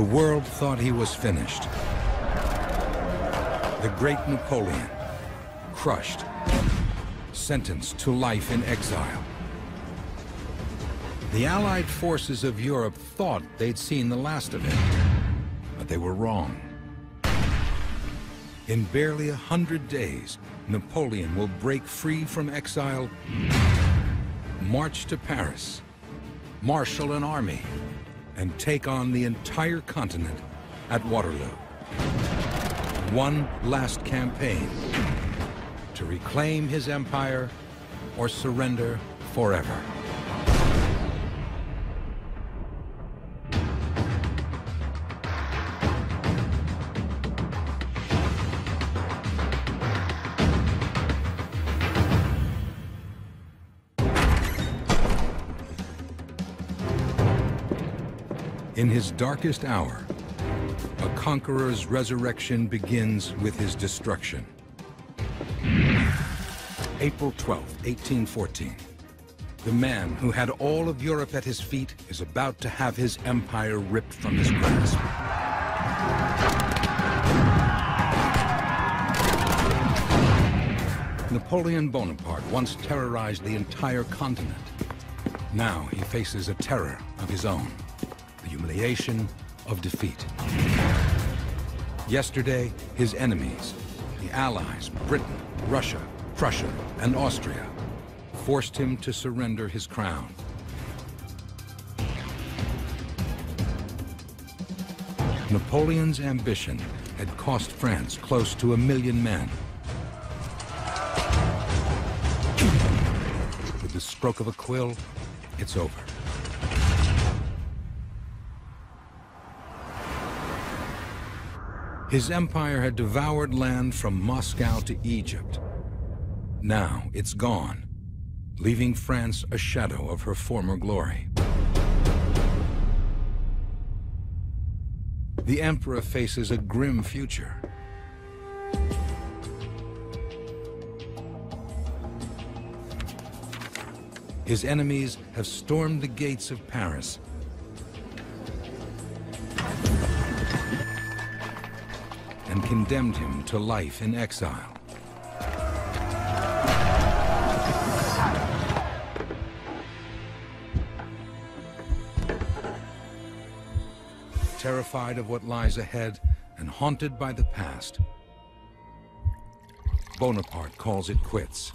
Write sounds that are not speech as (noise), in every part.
The world thought he was finished. The great Napoleon, crushed, sentenced to life in exile. The Allied forces of Europe thought they'd seen the last of him, but they were wrong. In barely a hundred days, Napoleon will break free from exile, march to Paris, marshal an army, and take on the entire continent at Waterloo. One last campaign to reclaim his empire or surrender forever. In his darkest hour, a conqueror's resurrection begins with his destruction. April 12, 1814. The man who had all of Europe at his feet is about to have his empire ripped from his grasp. Napoleon Bonaparte once terrorized the entire continent. Now he faces a terror of his own humiliation of defeat. Yesterday, his enemies, the Allies, Britain, Russia, Prussia, and Austria, forced him to surrender his crown. Napoleon's ambition had cost France close to a million men. With the stroke of a quill, it's over. His empire had devoured land from Moscow to Egypt. Now it's gone, leaving France a shadow of her former glory. The emperor faces a grim future. His enemies have stormed the gates of Paris and condemned him to life in exile. Terrified of what lies ahead and haunted by the past, Bonaparte calls it quits.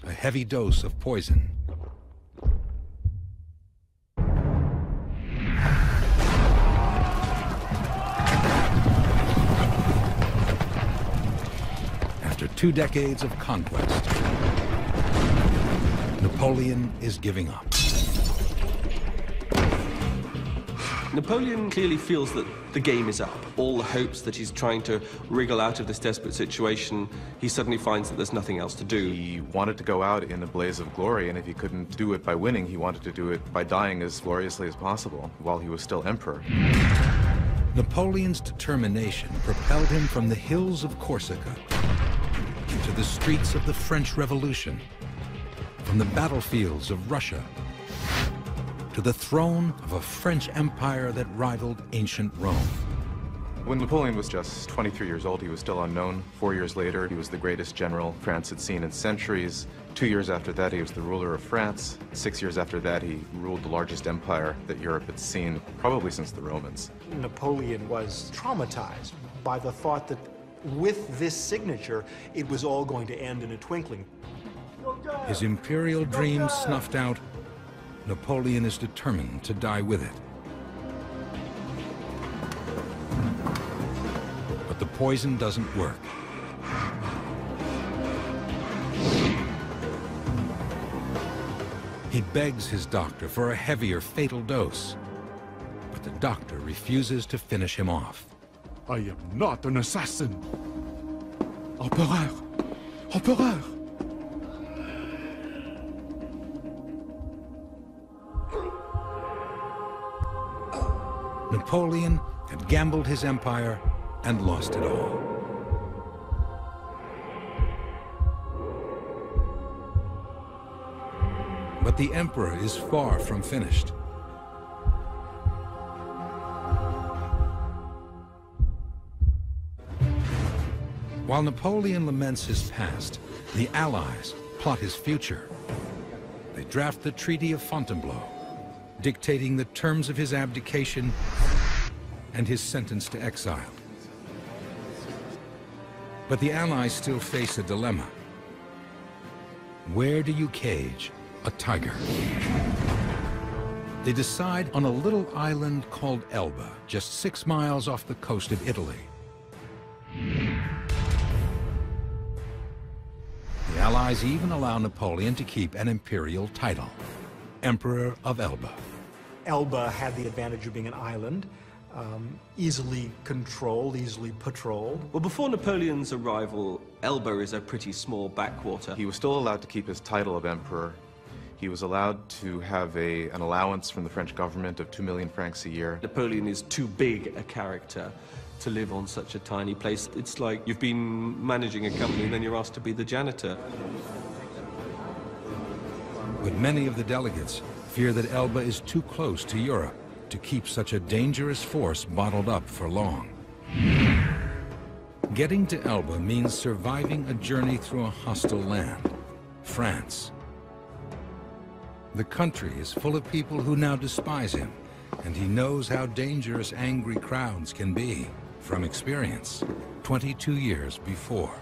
Downs a heavy dose of poison. After two decades of conquest, Napoleon is giving up. Napoleon clearly feels that the game is up. All the hopes that he's trying to wriggle out of this desperate situation, he suddenly finds that there's nothing else to do. He wanted to go out in a blaze of glory, and if he couldn't do it by winning, he wanted to do it by dying as gloriously as possible while he was still emperor. Napoleon's determination propelled him from the hills of Corsica to the streets of the French Revolution, from the battlefields of Russia to the throne of a French empire that rivaled ancient Rome. When Napoleon was just 23 years old, he was still unknown. Four years later, he was the greatest general France had seen in centuries. Two years after that, he was the ruler of France. Six years after that, he ruled the largest empire that Europe had seen, probably since the Romans. Napoleon was traumatized by the thought that with this signature, it was all going to end in a twinkling. His imperial dreams snuffed out Napoleon is determined to die with it. But the poison doesn't work. He begs his doctor for a heavier, fatal dose. But the doctor refuses to finish him off. I am not an assassin. Empereur! Empereur! Napoleon had gambled his empire and lost it all. But the emperor is far from finished. While Napoleon laments his past, the Allies plot his future. They draft the Treaty of Fontainebleau, dictating the terms of his abdication and his sentence to exile. But the Allies still face a dilemma. Where do you cage a tiger? They decide on a little island called Elba, just six miles off the coast of Italy. The Allies even allow Napoleon to keep an imperial title, Emperor of Elba. Elba had the advantage of being an island, um, easily controlled, easily patrolled. Well, before Napoleon's arrival, Elba is a pretty small backwater. He was still allowed to keep his title of emperor. He was allowed to have a, an allowance from the French government of 2 million francs a year. Napoleon is too big a character to live on such a tiny place. It's like you've been managing a company and then you're asked to be the janitor. With many of the delegates fear that Elba is too close to Europe to keep such a dangerous force bottled up for long. Getting to Elba means surviving a journey through a hostile land, France. The country is full of people who now despise him, and he knows how dangerous angry crowds can be from experience 22 years before.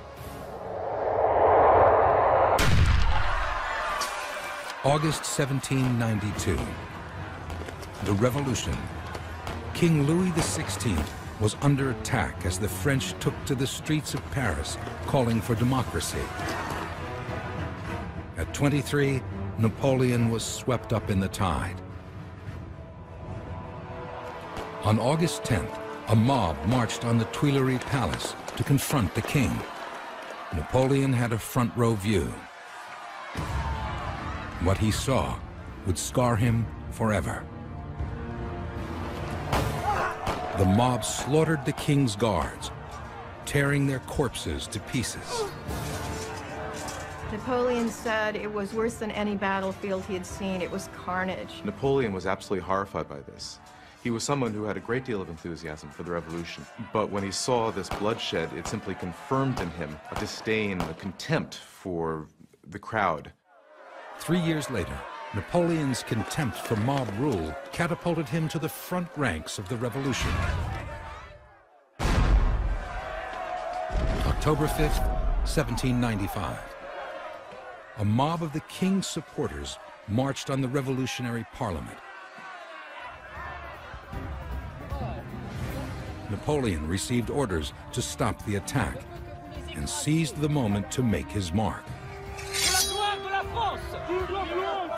August 1792. The Revolution. King Louis XVI was under attack as the French took to the streets of Paris calling for democracy. At 23, Napoleon was swept up in the tide. On August 10th, a mob marched on the Tuileries Palace to confront the king. Napoleon had a front row view. What he saw would scar him forever. The mob slaughtered the king's guards, tearing their corpses to pieces. Napoleon said it was worse than any battlefield he had seen. It was carnage. Napoleon was absolutely horrified by this. He was someone who had a great deal of enthusiasm for the revolution. But when he saw this bloodshed, it simply confirmed in him a disdain, a contempt for the crowd. Three years later, Napoleon's contempt for mob rule catapulted him to the front ranks of the revolution. October 5th, 1795. A mob of the king's supporters marched on the revolutionary parliament. Napoleon received orders to stop the attack and seized the moment to make his mark.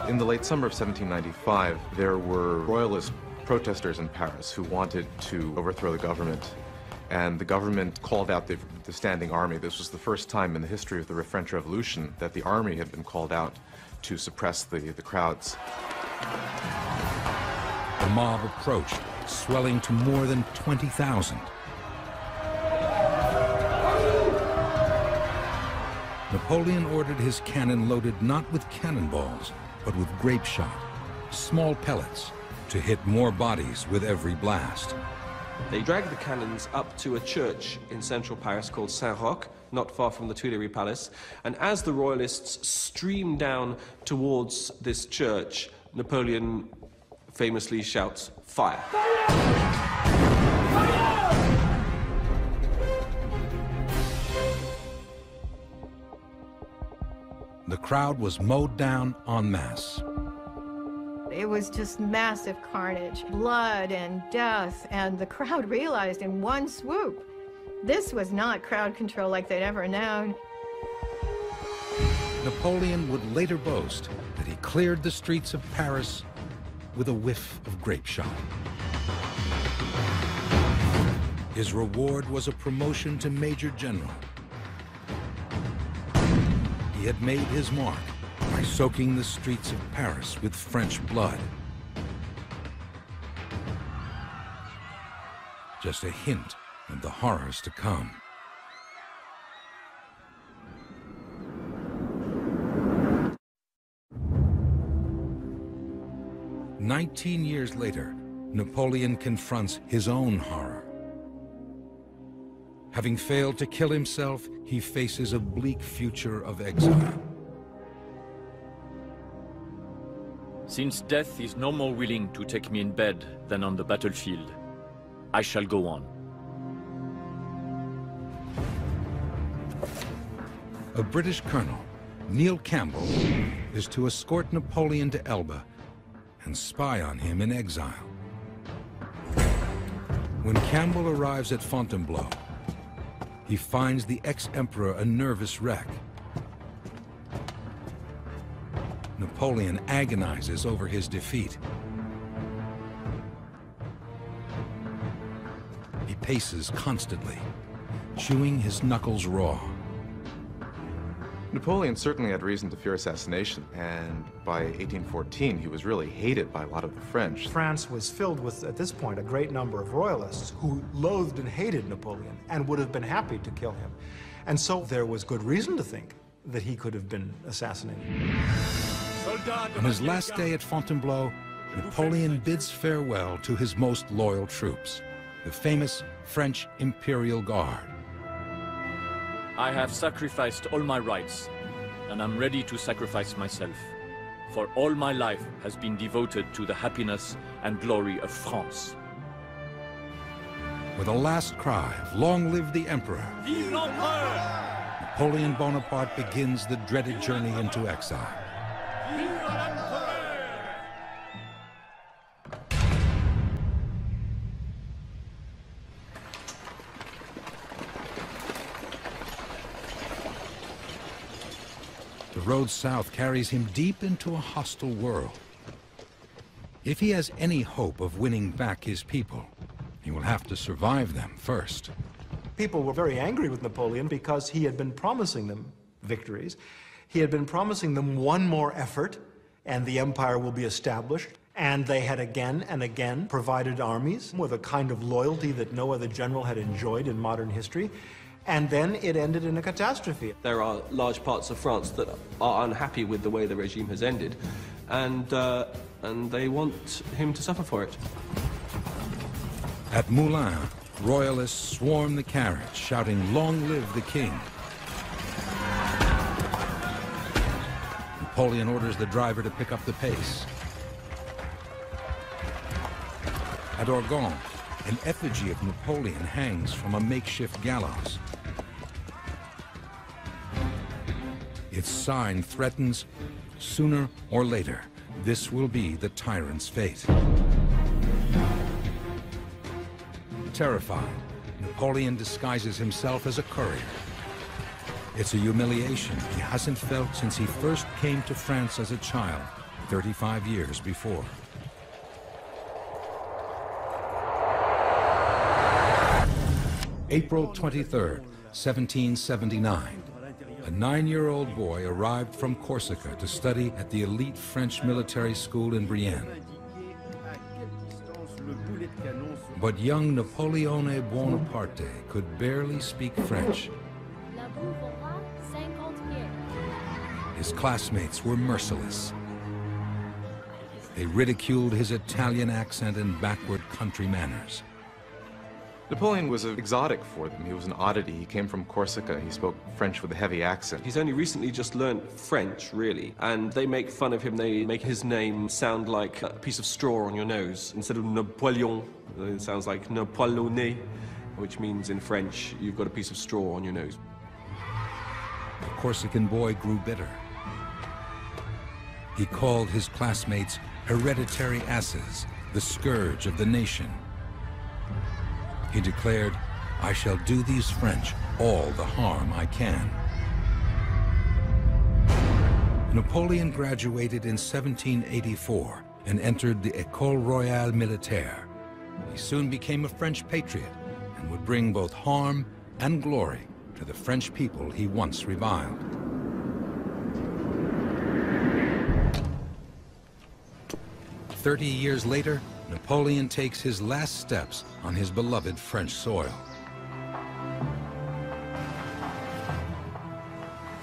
In the late summer of 1795, there were royalist protesters in Paris who wanted to overthrow the government. And the government called out the, the, standing army. This was the first time in the history of the French Revolution that the army had been called out to suppress the, the crowds. The mob approached, swelling to more than 20,000. Napoleon ordered his cannon loaded not with cannonballs, but with grape shot, small pellets, to hit more bodies with every blast. They dragged the cannons up to a church in central Paris called Saint-Roch, not far from the Tuileries Palace, and as the royalists streamed down towards this church, Napoleon famously shouts, fire. The crowd was mowed down en masse. It was just massive carnage, blood and death, and the crowd realized in one swoop this was not crowd control like they'd ever known. Napoleon would later boast that he cleared the streets of Paris with a whiff of grape shot. His reward was a promotion to Major General. Had made his mark by soaking the streets of Paris with French blood. just a hint of the horrors to come. Nineteen years later, Napoleon confronts his own horror. Having failed to kill himself, he faces a bleak future of exile. Since death is no more willing to take me in bed than on the battlefield, I shall go on. A British colonel, Neil Campbell, is to escort Napoleon to Elba and spy on him in exile. When Campbell arrives at Fontainebleau, he finds the ex-emperor a nervous wreck. Napoleon agonizes over his defeat. He paces constantly, chewing his knuckles raw. Napoleon certainly had reason to fear assassination, and by 1814 he was really hated by a lot of the French. France was filled with, at this point, a great number of royalists who loathed and hated Napoleon and would have been happy to kill him. And so there was good reason to think that he could have been assassinated. On his last day at Fontainebleau, Napoleon bids farewell to his most loyal troops, the famous French Imperial Guard. I have sacrificed all my rights, and I'm ready to sacrifice myself. For all my life has been devoted to the happiness and glory of France. With a last cry of long live the Emperor, Vive! Napoleon Bonaparte begins the dreaded journey into exile. Road south carries him deep into a hostile world. If he has any hope of winning back his people, he will have to survive them first. People were very angry with Napoleon because he had been promising them victories. He had been promising them one more effort, and the empire will be established. And they had again and again provided armies with a kind of loyalty that no other general had enjoyed in modern history. And then it ended in a catastrophe. There are large parts of France that are unhappy with the way the regime has ended, and, uh, and they want him to suffer for it. At Moulins, royalists swarm the carriage, shouting, Long live the king! Napoleon orders the driver to pick up the pace. At Orgon, an effigy of Napoleon hangs from a makeshift gallows. Its sign threatens, sooner or later, this will be the tyrant's fate. Terrified, Napoleon disguises himself as a courier. It's a humiliation he hasn't felt since he first came to France as a child, 35 years before. April 23rd, 1779. A nine-year-old boy arrived from Corsica to study at the elite French military school in Brienne. But young Napoleone Bonaparte could barely speak French. His classmates were merciless. They ridiculed his Italian accent and backward country manners. Napoleon was exotic for them. He was an oddity. He came from Corsica. He spoke French with a heavy accent. He's only recently just learned French, really, and they make fun of him. They make his name sound like a piece of straw on your nose. Instead of Napoleon, it sounds like Napoleone, which means in French, you've got a piece of straw on your nose. The Corsican boy grew bitter. He called his classmates hereditary asses, the scourge of the nation. He declared, I shall do these French all the harm I can. Napoleon graduated in 1784 and entered the École Royale Militaire. He soon became a French patriot and would bring both harm and glory to the French people he once reviled. Thirty years later, Napoleon takes his last steps on his beloved French soil.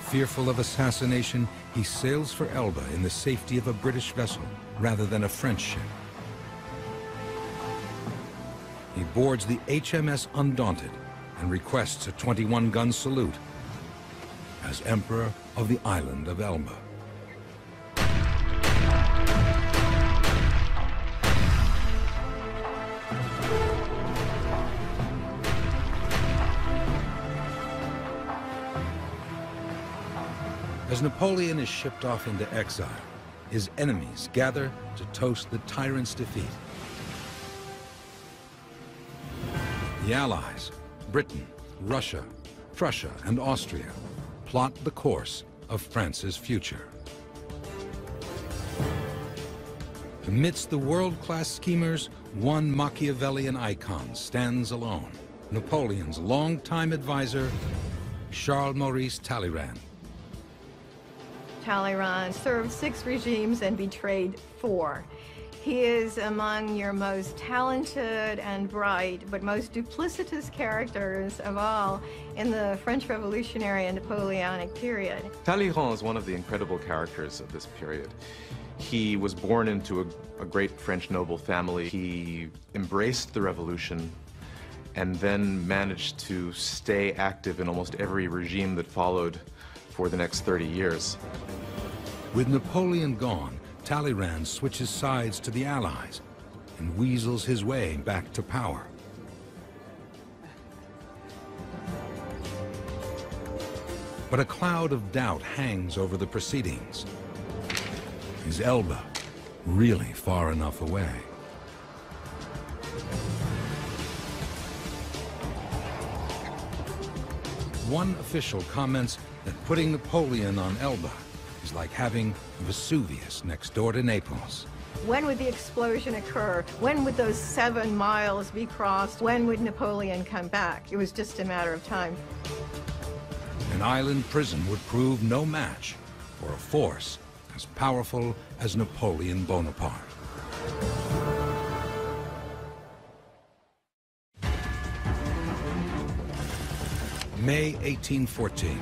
Fearful of assassination, he sails for Elba in the safety of a British vessel rather than a French ship. He boards the HMS Undaunted and requests a 21-gun salute as Emperor of the island of Elba. As Napoleon is shipped off into exile, his enemies gather to toast the tyrant's defeat. The Allies, Britain, Russia, Prussia, and Austria plot the course of France's future. Amidst the world-class schemers, one Machiavellian icon stands alone. Napoleon's longtime advisor, Charles Maurice Talleyrand. Talleyrand served six regimes and betrayed four. He is among your most talented and bright, but most duplicitous characters of all in the French Revolutionary and Napoleonic period. Talleyrand is one of the incredible characters of this period. He was born into a, a great French noble family. He embraced the revolution and then managed to stay active in almost every regime that followed for the next 30 years. With Napoleon gone, Talleyrand switches sides to the Allies and weasels his way back to power. But a cloud of doubt hangs over the proceedings. Is Elba really far enough away? One official comments that putting Napoleon on Elba is like having Vesuvius next door to Naples. When would the explosion occur? When would those seven miles be crossed? When would Napoleon come back? It was just a matter of time. An island prison would prove no match for a force as powerful as Napoleon Bonaparte. May 1814.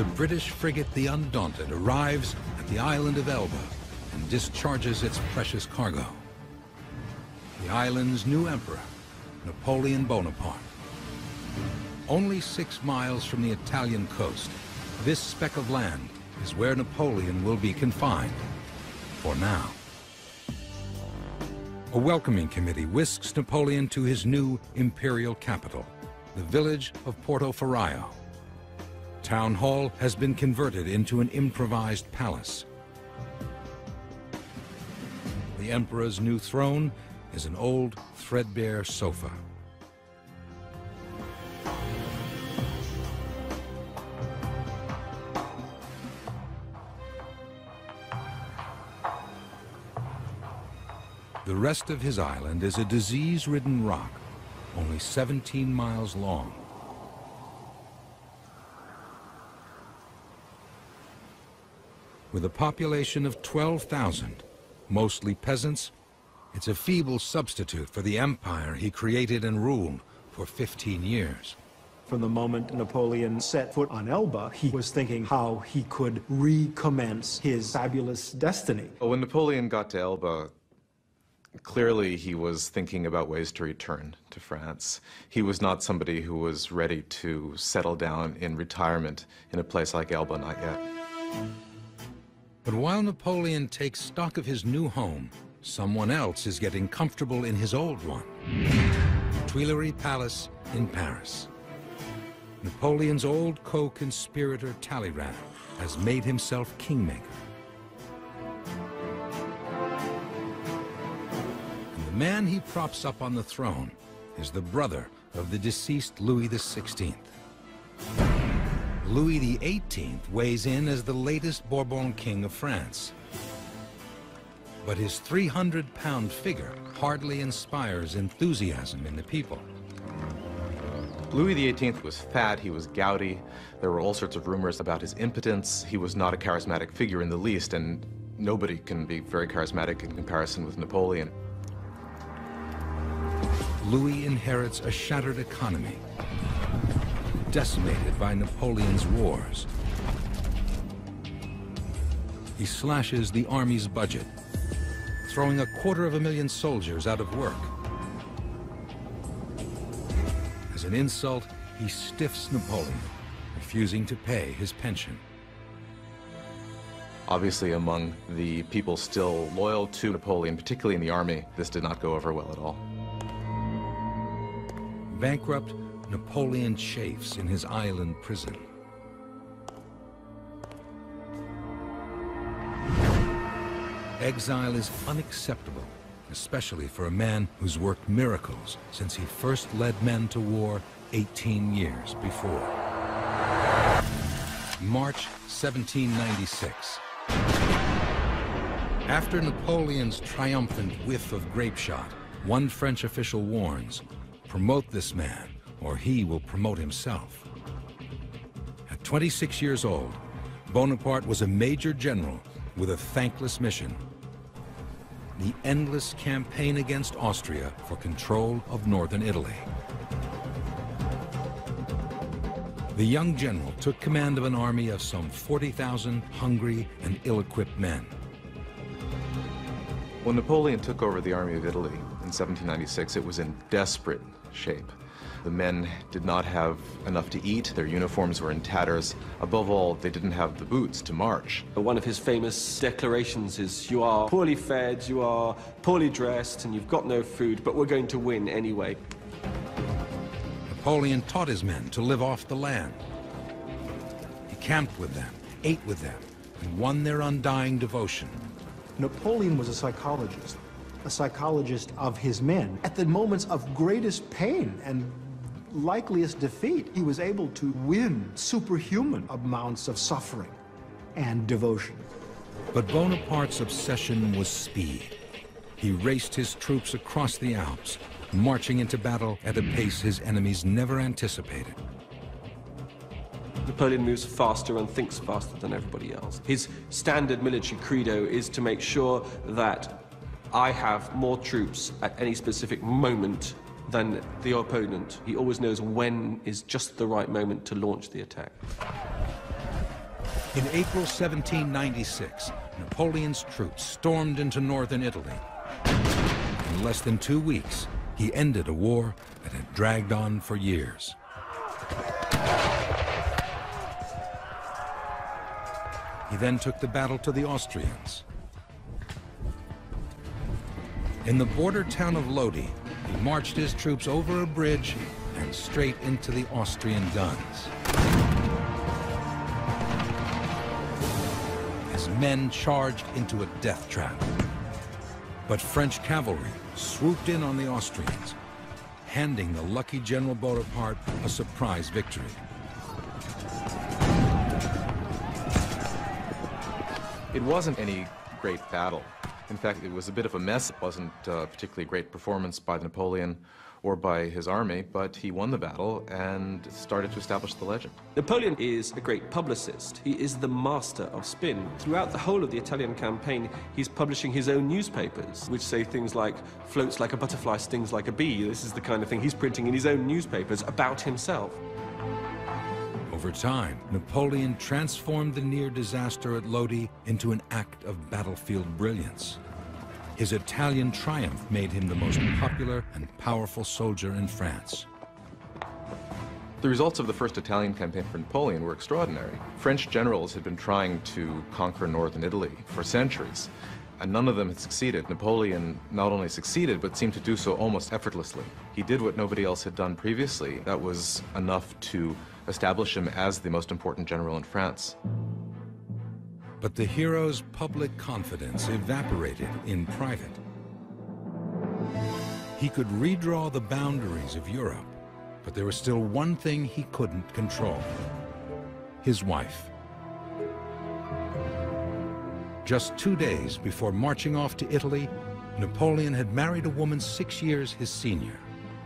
The British frigate the Undaunted arrives at the island of Elba and discharges its precious cargo. The island's new emperor, Napoleon Bonaparte. Only six miles from the Italian coast, this speck of land is where Napoleon will be confined, for now. A welcoming committee whisks Napoleon to his new imperial capital, the village of Porto Ferraio. Town Hall has been converted into an improvised palace. The emperor's new throne is an old, threadbare sofa. The rest of his island is a disease-ridden rock, only 17 miles long. With a population of 12,000, mostly peasants, it's a feeble substitute for the empire he created and ruled for 15 years. From the moment Napoleon set foot on Elba, he was thinking how he could recommence his fabulous destiny. When Napoleon got to Elba, clearly he was thinking about ways to return to France. He was not somebody who was ready to settle down in retirement in a place like Elba, not yet. But while Napoleon takes stock of his new home, someone else is getting comfortable in his old one. Tuileries Palace in Paris. Napoleon's old co-conspirator Talleyrand has made himself kingmaker. And the man he props up on the throne is the brother of the deceased Louis XVI. Louis XVIII weighs in as the latest Bourbon king of France. But his 300-pound figure hardly inspires enthusiasm in the people. Louis XVIII was fat, he was gouty, there were all sorts of rumors about his impotence, he was not a charismatic figure in the least, and nobody can be very charismatic in comparison with Napoleon. Louis inherits a shattered economy, decimated by Napoleon's wars. He slashes the army's budget, throwing a quarter of a million soldiers out of work. As an insult, he stiffs Napoleon, refusing to pay his pension. Obviously, among the people still loyal to Napoleon, particularly in the army, this did not go over well at all. Bankrupt, Napoleon chafes in his island prison. Exile is unacceptable, especially for a man who's worked miracles since he first led men to war 18 years before. March 1796. After Napoleon's triumphant whiff of grape shot, one French official warns, promote this man or he will promote himself. At 26 years old, Bonaparte was a major general with a thankless mission. The endless campaign against Austria for control of northern Italy. The young general took command of an army of some 40,000 hungry and ill-equipped men. When Napoleon took over the Army of Italy in 1796, it was in desperate shape. The men did not have enough to eat, their uniforms were in tatters. Above all, they didn't have the boots to march. One of his famous declarations is, you are poorly fed, you are poorly dressed, and you've got no food, but we're going to win anyway. Napoleon taught his men to live off the land. He camped with them, ate with them, and won their undying devotion. Napoleon was a psychologist, a psychologist of his men. At the moments of greatest pain and likeliest defeat, he was able to win superhuman amounts of suffering and devotion. But Bonaparte's obsession was speed. He raced his troops across the Alps, marching into battle at a pace his enemies never anticipated. Napoleon moves faster and thinks faster than everybody else. His standard military credo is to make sure that I have more troops at any specific moment than the opponent. He always knows when is just the right moment to launch the attack. In April 1796, Napoleon's troops stormed into northern Italy. In less than two weeks, he ended a war that had dragged on for years. He then took the battle to the Austrians. In the border town of Lodi, he marched his troops over a bridge and straight into the Austrian guns. His men charged into a death trap. But French cavalry swooped in on the Austrians, handing the lucky General Bonaparte a surprise victory. It wasn't any great battle. In fact, it was a bit of a mess. It wasn't uh, a particularly great performance by Napoleon or by his army, but he won the battle and started to establish the legend. Napoleon is a great publicist. He is the master of spin. Throughout the whole of the Italian campaign, he's publishing his own newspapers, which say things like, floats like a butterfly, stings like a bee. This is the kind of thing he's printing in his own newspapers about himself. Over time, Napoleon transformed the near disaster at Lodi into an act of battlefield brilliance. His Italian triumph made him the most popular and powerful soldier in France. The results of the first Italian campaign for Napoleon were extraordinary. French generals had been trying to conquer northern Italy for centuries, and none of them had succeeded. Napoleon not only succeeded, but seemed to do so almost effortlessly. He did what nobody else had done previously. That was enough to establish him as the most important general in France. But the hero's public confidence evaporated in private. He could redraw the boundaries of Europe, but there was still one thing he couldn't control. His wife. Just two days before marching off to Italy, Napoleon had married a woman six years his senior,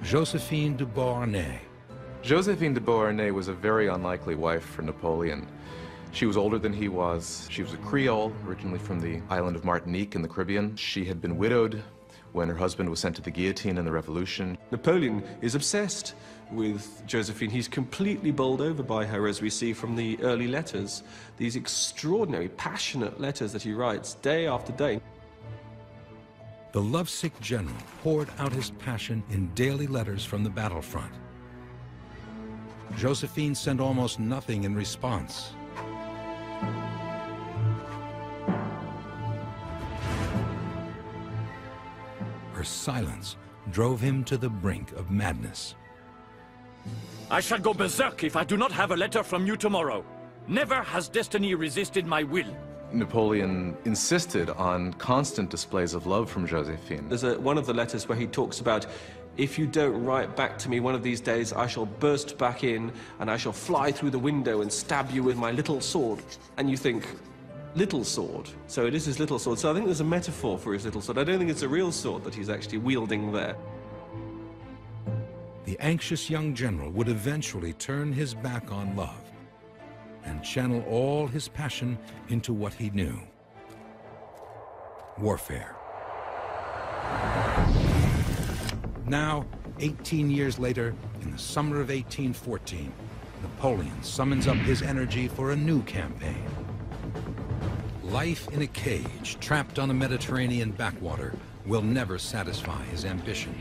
Josephine de Beauharnais. Josephine de Beauharnais was a very unlikely wife for Napoleon. She was older than he was. She was a Creole, originally from the island of Martinique in the Caribbean. She had been widowed when her husband was sent to the guillotine in the Revolution. Napoleon is obsessed with Josephine. He's completely bowled over by her, as we see from the early letters. These extraordinary, passionate letters that he writes day after day. The lovesick general poured out his passion in daily letters from the battlefront. Josephine sent almost nothing in response. Her silence drove him to the brink of madness. I shall go berserk if I do not have a letter from you tomorrow. Never has destiny resisted my will. Napoleon insisted on constant displays of love from Josephine. There's a, one of the letters where he talks about, if you don't write back to me one of these days, I shall burst back in and I shall fly through the window and stab you with my little sword. And you think, little sword? So it is his little sword. So I think there's a metaphor for his little sword. I don't think it's a real sword that he's actually wielding there. The anxious young general would eventually turn his back on love and channel all his passion into what he knew warfare. Now, 18 years later, in the summer of 1814, Napoleon summons up his energy for a new campaign. Life in a cage, trapped on a Mediterranean backwater, will never satisfy his ambition.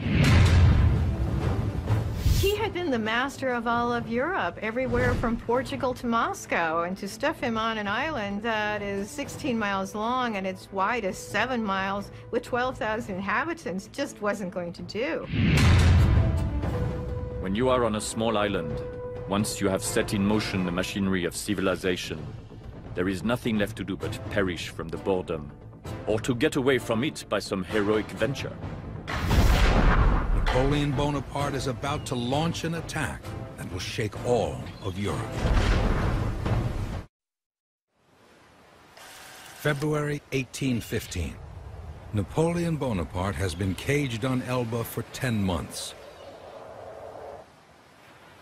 He had been the master of all of Europe, everywhere from Portugal to Moscow, and to stuff him on an island that is 16 miles long and its wide as 7 miles with 12,000 inhabitants just wasn't going to do. When you are on a small island, once you have set in motion the machinery of civilization, there is nothing left to do but perish from the boredom, or to get away from it by some heroic venture. Napoleon Bonaparte is about to launch an attack that will shake all of Europe. February 1815. Napoleon Bonaparte has been caged on Elba for 10 months.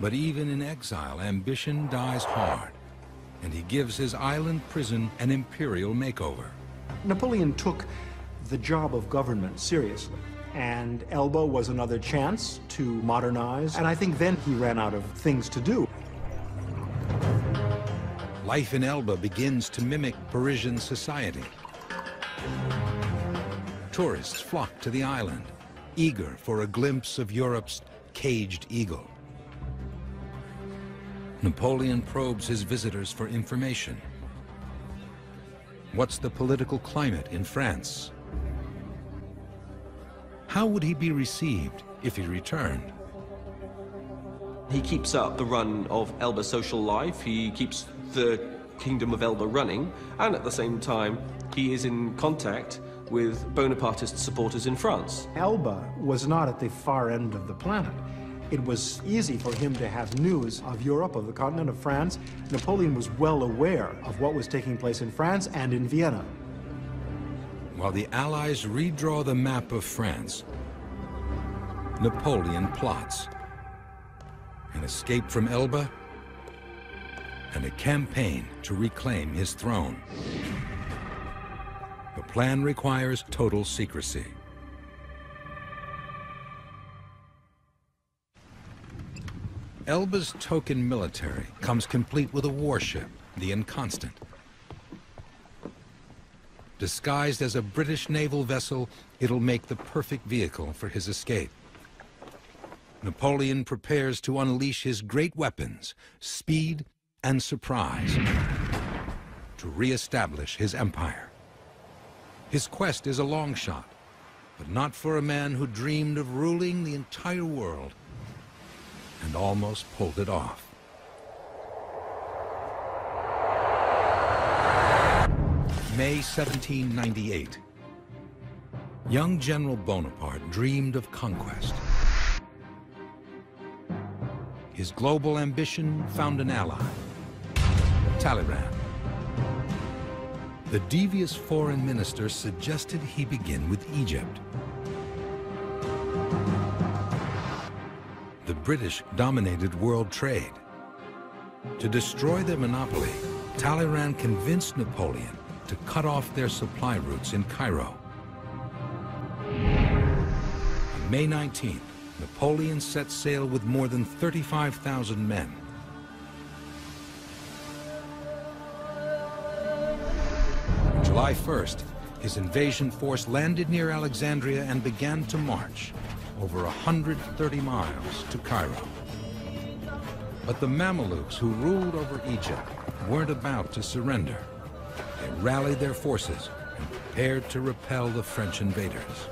But even in exile, ambition dies hard, and he gives his island prison an imperial makeover. Napoleon took the job of government seriously. And Elba was another chance to modernize. And I think then he ran out of things to do. Life in Elba begins to mimic Parisian society. Tourists flock to the island, eager for a glimpse of Europe's caged eagle. Napoleon probes his visitors for information. What's the political climate in France? How would he be received if he returned? He keeps up the run of Elba social life. He keeps the Kingdom of Elba running, and at the same time, he is in contact with Bonapartist supporters in France. Elba was not at the far end of the planet. It was easy for him to have news of Europe, of the continent of France. Napoleon was well aware of what was taking place in France and in Vienna. While the Allies redraw the map of France, Napoleon plots an escape from Elba and a campaign to reclaim his throne. The plan requires total secrecy. Elba's token military comes complete with a warship, the Inconstant. Disguised as a British naval vessel, it'll make the perfect vehicle for his escape. Napoleon prepares to unleash his great weapons, speed and surprise, to re-establish his empire. His quest is a long shot, but not for a man who dreamed of ruling the entire world and almost pulled it off. May 1798. Young General Bonaparte dreamed of conquest. His global ambition found an ally, Talleyrand. The devious foreign minister suggested he begin with Egypt. The British dominated world trade. To destroy their monopoly, Talleyrand convinced Napoleon to cut off their supply routes in Cairo. On May 19th, Napoleon set sail with more than 35,000 men. On July 1st, his invasion force landed near Alexandria and began to march over 130 miles to Cairo. But the Mamelukes who ruled over Egypt weren't about to surrender. They rallied their forces and prepared to repel the French invaders.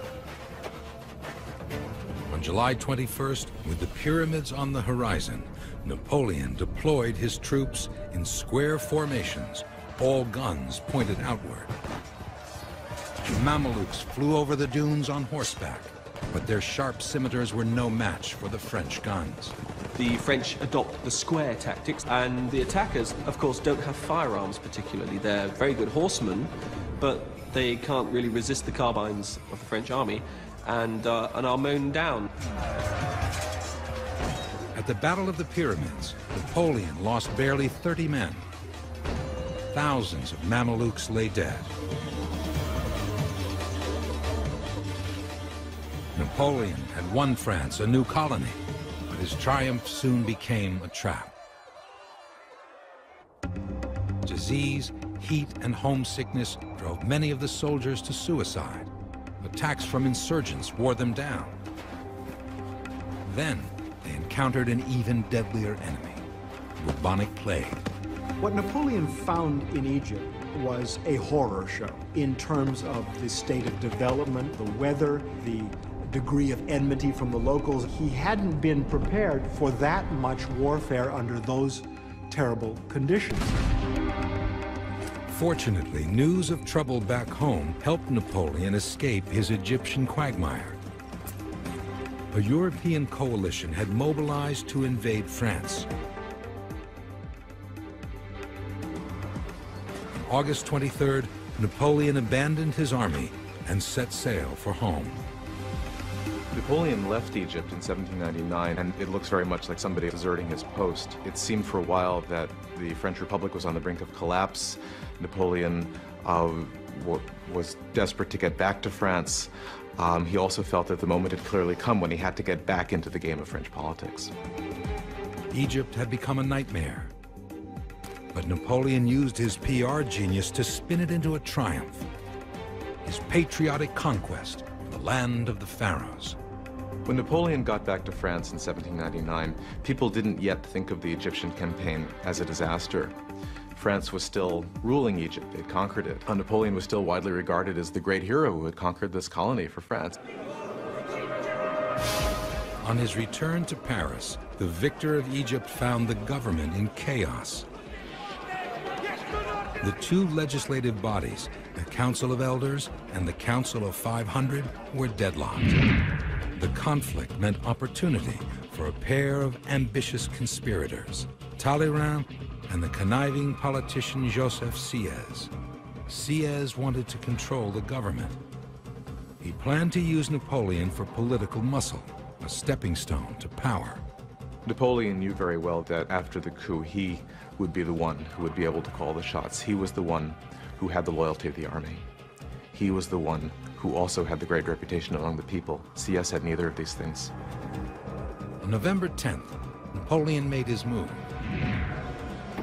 On July 21st, with the pyramids on the horizon, Napoleon deployed his troops in square formations, all guns pointed outward. The Mamelukes flew over the dunes on horseback, but their sharp scimitars were no match for the French guns. The French adopt the square tactics, and the attackers, of course, don't have firearms particularly. They're very good horsemen, but they can't really resist the carbines of the French army and, uh, and are mown down. At the Battle of the Pyramids, Napoleon lost barely 30 men. Thousands of Mamelukes lay dead. Napoleon had won France a new colony, his triumph soon became a trap. Disease, heat, and homesickness drove many of the soldiers to suicide. Attacks from insurgents wore them down. Then they encountered an even deadlier enemy, bubonic plague. What Napoleon found in Egypt was a horror show in terms of the state of development, the weather, the degree of enmity from the locals. He hadn't been prepared for that much warfare under those terrible conditions. Fortunately, news of trouble back home helped Napoleon escape his Egyptian quagmire. A European coalition had mobilized to invade France. August 23rd, Napoleon abandoned his army and set sail for home. Napoleon left Egypt in 1799, and it looks very much like somebody deserting his post. It seemed for a while that the French Republic was on the brink of collapse. Napoleon uh, was desperate to get back to France. Um, he also felt that the moment had clearly come when he had to get back into the game of French politics. Egypt had become a nightmare. But Napoleon used his PR genius to spin it into a triumph. His patriotic conquest, the land of the pharaohs. When Napoleon got back to France in 1799, people didn't yet think of the Egyptian campaign as a disaster. France was still ruling Egypt, they'd conquered it. And Napoleon was still widely regarded as the great hero who had conquered this colony for France. On his return to Paris, the victor of Egypt found the government in chaos. The two legislative bodies, the Council of Elders and the Council of 500, were deadlocked. The conflict meant opportunity for a pair of ambitious conspirators, Talleyrand and the conniving politician Joseph Sieyès. Sieyès wanted to control the government. He planned to use Napoleon for political muscle, a stepping stone to power. Napoleon knew very well that after the coup, he would be the one who would be able to call the shots. He was the one who had the loyalty of the army. He was the one who also had the great reputation among the people. Sieyès had neither of these things. On November 10th, Napoleon made his move.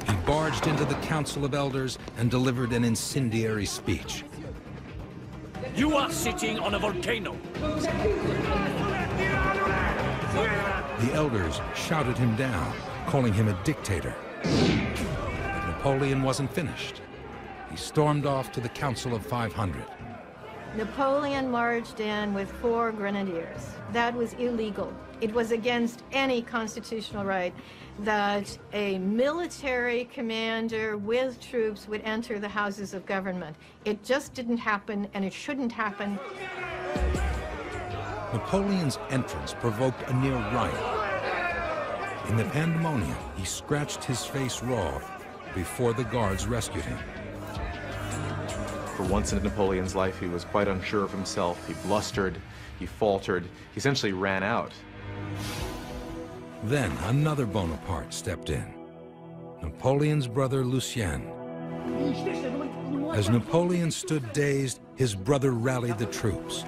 He barged into the Council of Elders and delivered an incendiary speech. You are sitting on a volcano. The elders shouted him down, calling him a dictator. Napoleon wasn't finished. He stormed off to the Council of 500. Napoleon marched in with four grenadiers. That was illegal. It was against any constitutional right that a military commander with troops would enter the houses of government. It just didn't happen, and it shouldn't happen. Napoleon's entrance provoked a near riot. In the pandemonium, he scratched his face raw before the guards rescued him. For once in Napoleon's life, he was quite unsure of himself. He blustered, he faltered, he essentially ran out. Then another Bonaparte stepped in. Napoleon's brother Lucien, As Napoleon stood dazed, his brother rallied the troops.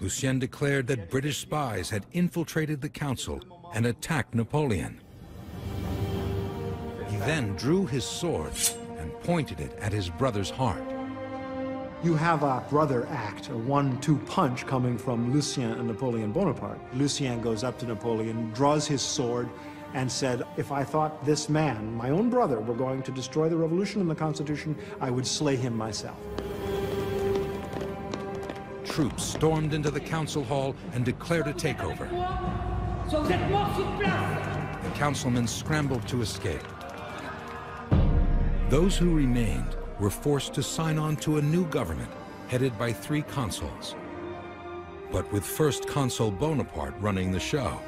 Lucien declared that British spies had infiltrated the council and attacked Napoleon. He then drew his sword and pointed it at his brother's heart. You have a brother act, a one-two punch coming from Lucien and Napoleon Bonaparte. Lucien goes up to Napoleon, draws his sword, and said, if I thought this man, my own brother, were going to destroy the revolution and the Constitution, I would slay him myself. Troops stormed into the council hall and declared a takeover. The councilmen scrambled to escape. Those who remained were forced to sign on to a new government headed by three consuls, but with First Consul Bonaparte running the show.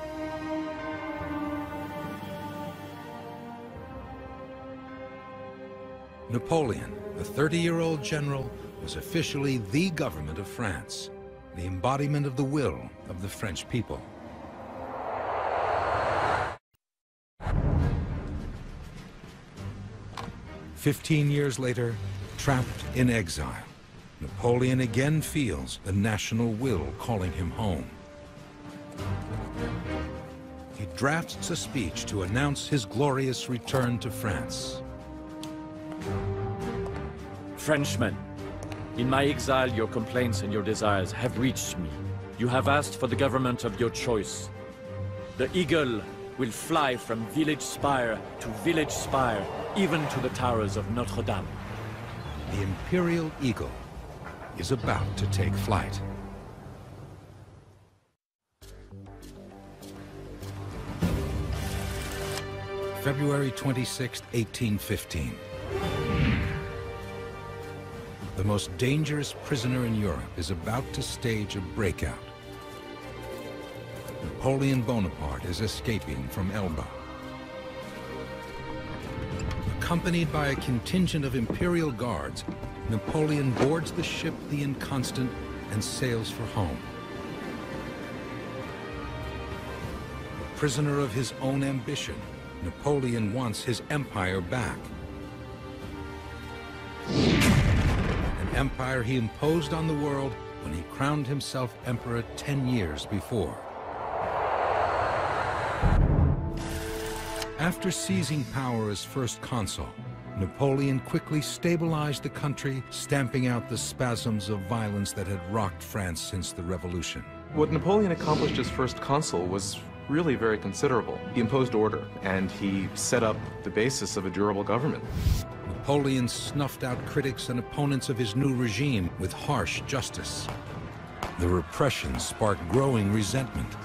Napoleon, the 30-year-old general, was officially the government of France, the embodiment of the will of the French people. Fifteen years later, trapped in exile, Napoleon again feels the national will calling him home. He drafts a speech to announce his glorious return to France. Frenchmen, in my exile, your complaints and your desires have reached me. You have asked for the government of your choice. The eagle will fly from village spire to village spire, even to the towers of Notre Dame. The Imperial Eagle is about to take flight. February 26, 1815. The most dangerous prisoner in Europe is about to stage a breakout. Napoleon Bonaparte is escaping from Elba. Accompanied by a contingent of imperial guards, Napoleon boards the ship the Inconstant and sails for home. A prisoner of his own ambition, Napoleon wants his empire back. An empire he imposed on the world when he crowned himself emperor 10 years before. After seizing power as first consul, Napoleon quickly stabilized the country, stamping out the spasms of violence that had rocked France since the revolution. What Napoleon accomplished as first consul was really very considerable. He imposed order, and he set up the basis of a durable government. Napoleon snuffed out critics and opponents of his new regime with harsh justice. The repression sparked growing resentment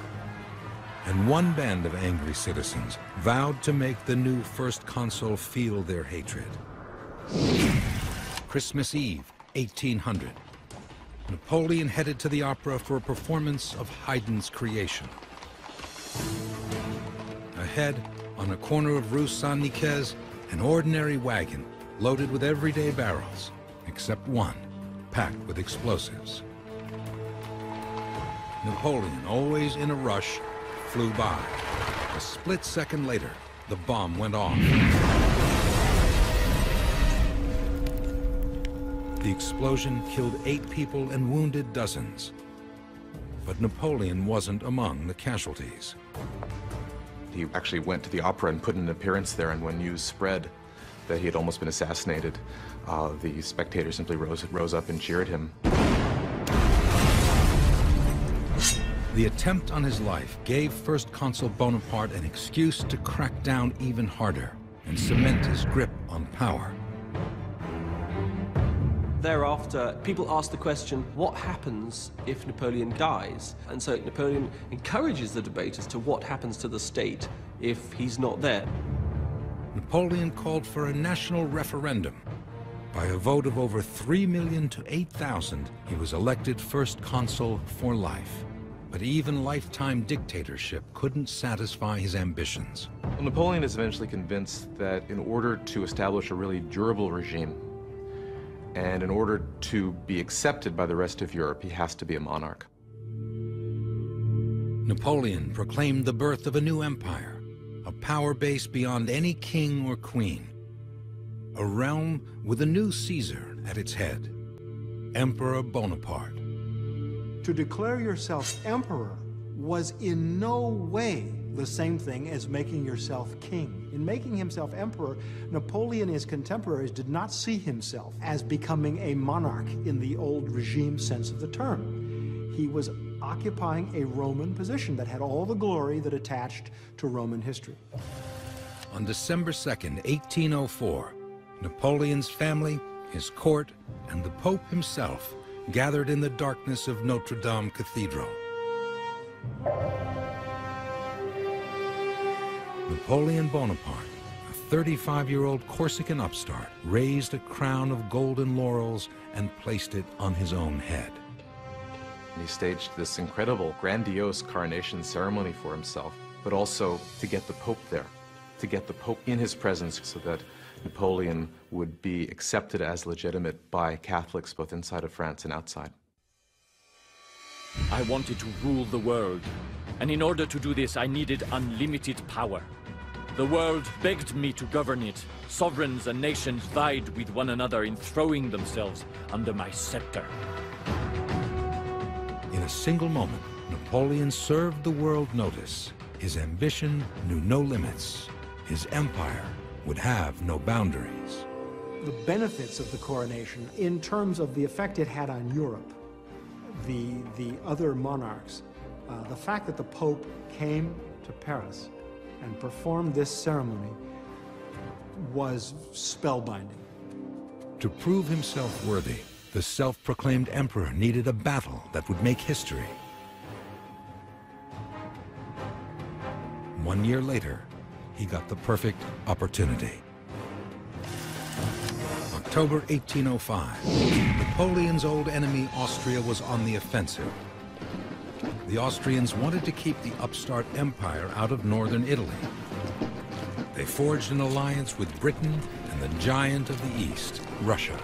and one band of angry citizens vowed to make the new first consul feel their hatred. Christmas Eve, 1800. Napoleon headed to the opera for a performance of Haydn's creation. Ahead, on a corner of Rue Saint-Nicaise, an ordinary wagon loaded with everyday barrels, except one, packed with explosives. Napoleon, always in a rush, flew by. A split second later, the bomb went off. The explosion killed eight people and wounded dozens. But Napoleon wasn't among the casualties. He actually went to the opera and put an appearance there, and when news spread that he had almost been assassinated, uh, the spectators simply rose, rose up and cheered him. The attempt on his life gave First Consul Bonaparte an excuse to crack down even harder and cement his grip on power. Thereafter, people ask the question, what happens if Napoleon dies? And so Napoleon encourages the debate as to what happens to the state if he's not there. Napoleon called for a national referendum. By a vote of over 3 million to 8,000, he was elected first consul for life. But even lifetime dictatorship couldn't satisfy his ambitions. Well, Napoleon is eventually convinced that in order to establish a really durable regime, and in order to be accepted by the rest of Europe, he has to be a monarch. Napoleon proclaimed the birth of a new empire, a power base beyond any king or queen. A realm with a new Caesar at its head, Emperor Bonaparte. To declare yourself emperor was in no way the same thing as making yourself king. In making himself emperor, Napoleon and his contemporaries did not see himself as becoming a monarch in the old regime sense of the term. He was occupying a Roman position that had all the glory that attached to Roman history. On December 2nd, 1804, Napoleon's family, his court, and the Pope himself gathered in the darkness of Notre Dame Cathedral. Napoleon Bonaparte, a 35-year-old Corsican upstart, raised a crown of golden laurels and placed it on his own head. He staged this incredible, grandiose coronation ceremony for himself, but also to get the Pope there, to get the Pope in his presence so that Napoleon would be accepted as legitimate by Catholics both inside of France and outside. I wanted to rule the world, and in order to do this I needed unlimited power. The world begged me to govern it. Sovereigns and nations vied with one another in throwing themselves under my scepter. In a single moment, Napoleon served the world notice. His ambition knew no limits. His empire would have no boundaries. The benefits of the coronation, in terms of the effect it had on Europe, the, the other monarchs, uh, the fact that the Pope came to Paris and performed this ceremony was spellbinding. To prove himself worthy, the self-proclaimed emperor needed a battle that would make history. One year later, he got the perfect opportunity. October 1805, Napoleon's old enemy Austria was on the offensive. The Austrians wanted to keep the upstart empire out of northern Italy. They forged an alliance with Britain and the giant of the East, Russia.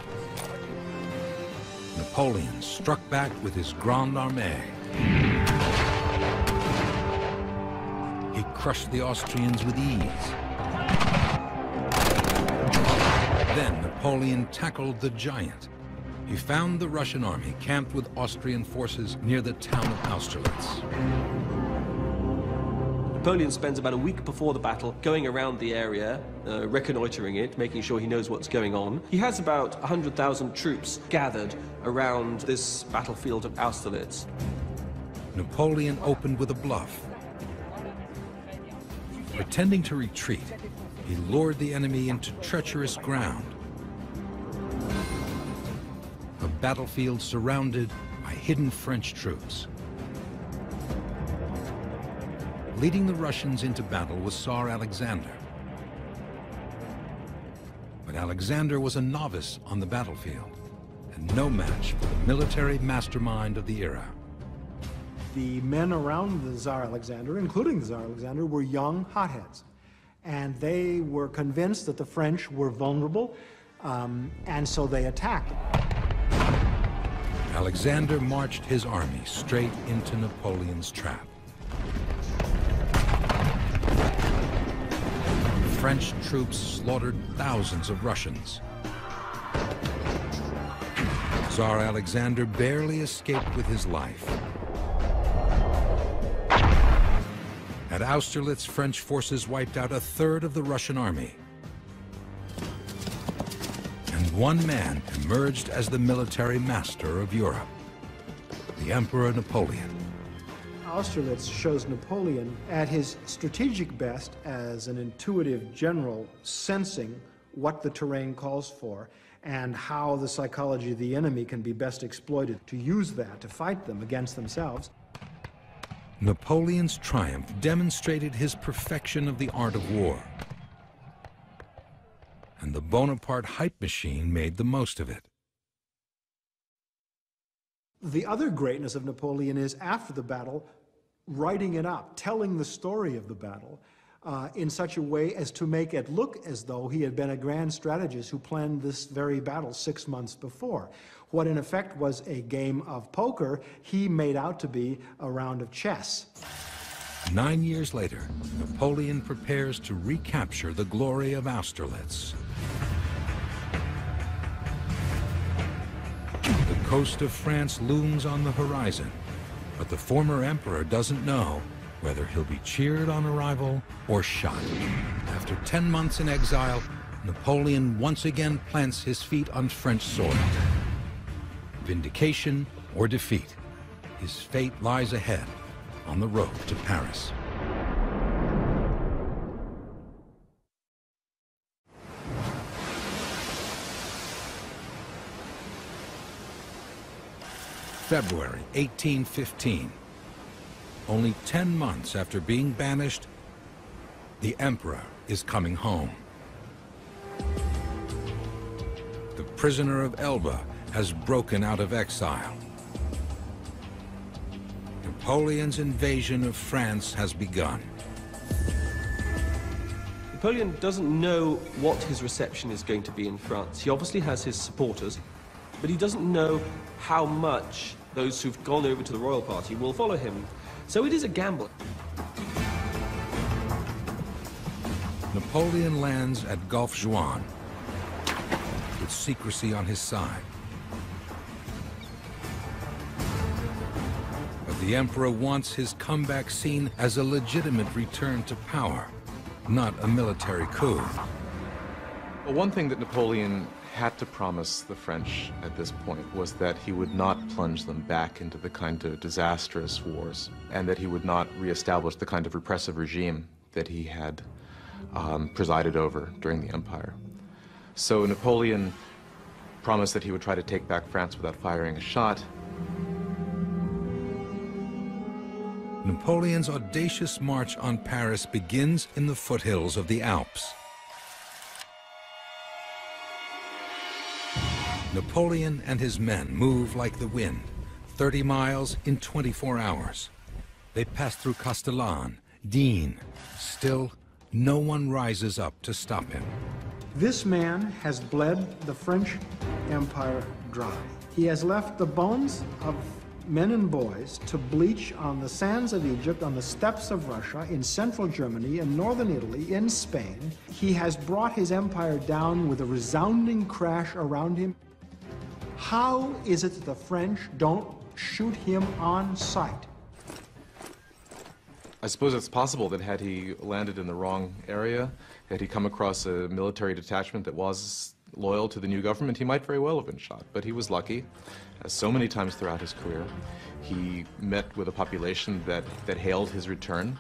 Napoleon struck back with his Grande Armée. Crushed the Austrians with ease. Then Napoleon tackled the giant. He found the Russian army camped with Austrian forces near the town of Austerlitz. Napoleon spends about a week before the battle going around the area, uh, reconnoitering it, making sure he knows what's going on. He has about 100,000 troops gathered around this battlefield of Austerlitz. Napoleon opened with a bluff. Pretending to retreat, he lured the enemy into treacherous ground. A battlefield surrounded by hidden French troops. Leading the Russians into battle was Tsar Alexander. But Alexander was a novice on the battlefield and no match for the military mastermind of the era. The men around the Tsar Alexander, including the Tsar Alexander, were young hotheads. And they were convinced that the French were vulnerable, um, and so they attacked. Alexander marched his army straight into Napoleon's trap. French troops slaughtered thousands of Russians. Tsar Alexander barely escaped with his life. At Austerlitz, French forces wiped out a third of the Russian army. And one man emerged as the military master of Europe, the Emperor Napoleon. Austerlitz shows Napoleon at his strategic best as an intuitive general, sensing what the terrain calls for and how the psychology of the enemy can be best exploited to use that to fight them against themselves. Napoleon's triumph demonstrated his perfection of the art of war. And the Bonaparte hype machine made the most of it. The other greatness of Napoleon is after the battle, writing it up, telling the story of the battle uh, in such a way as to make it look as though he had been a grand strategist who planned this very battle six months before. What in effect was a game of poker, he made out to be a round of chess. Nine years later, Napoleon prepares to recapture the glory of Austerlitz. The coast of France looms on the horizon, but the former emperor doesn't know whether he'll be cheered on arrival or shot. After 10 months in exile, Napoleon once again plants his feet on French soil. Vindication or defeat, his fate lies ahead on the road to Paris. February 1815. Only 10 months after being banished, the Emperor is coming home. The prisoner of Elba has broken out of exile. Napoleon's invasion of France has begun. Napoleon doesn't know what his reception is going to be in France. He obviously has his supporters, but he doesn't know how much those who've gone over to the royal party will follow him. So it is a gamble. Napoleon lands at Golfe-Juan with secrecy on his side. But the emperor wants his comeback seen as a legitimate return to power, not a military coup. Well, one thing that Napoleon had to promise the French at this point was that he would not plunge them back into the kind of disastrous wars and that he would not reestablish the kind of repressive regime that he had um, presided over during the empire. So Napoleon promised that he would try to take back France without firing a shot. Napoleon's audacious march on Paris begins in the foothills of the Alps. Napoleon and his men move like the wind, 30 miles in 24 hours. They pass through Castellane, Digne. Still, no one rises up to stop him. This man has bled the French Empire dry. He has left the bones of men and boys to bleach on the sands of Egypt, on the steppes of Russia, in central Germany, in northern Italy, in Spain. He has brought his empire down with a resounding crash around him. How is it that the French don't shoot him on sight? I suppose it's possible that had he landed in the wrong area, had he come across a military detachment that was loyal to the new government, he might very well have been shot. But he was lucky. As so many times throughout his career, he met with a population that, that hailed his return.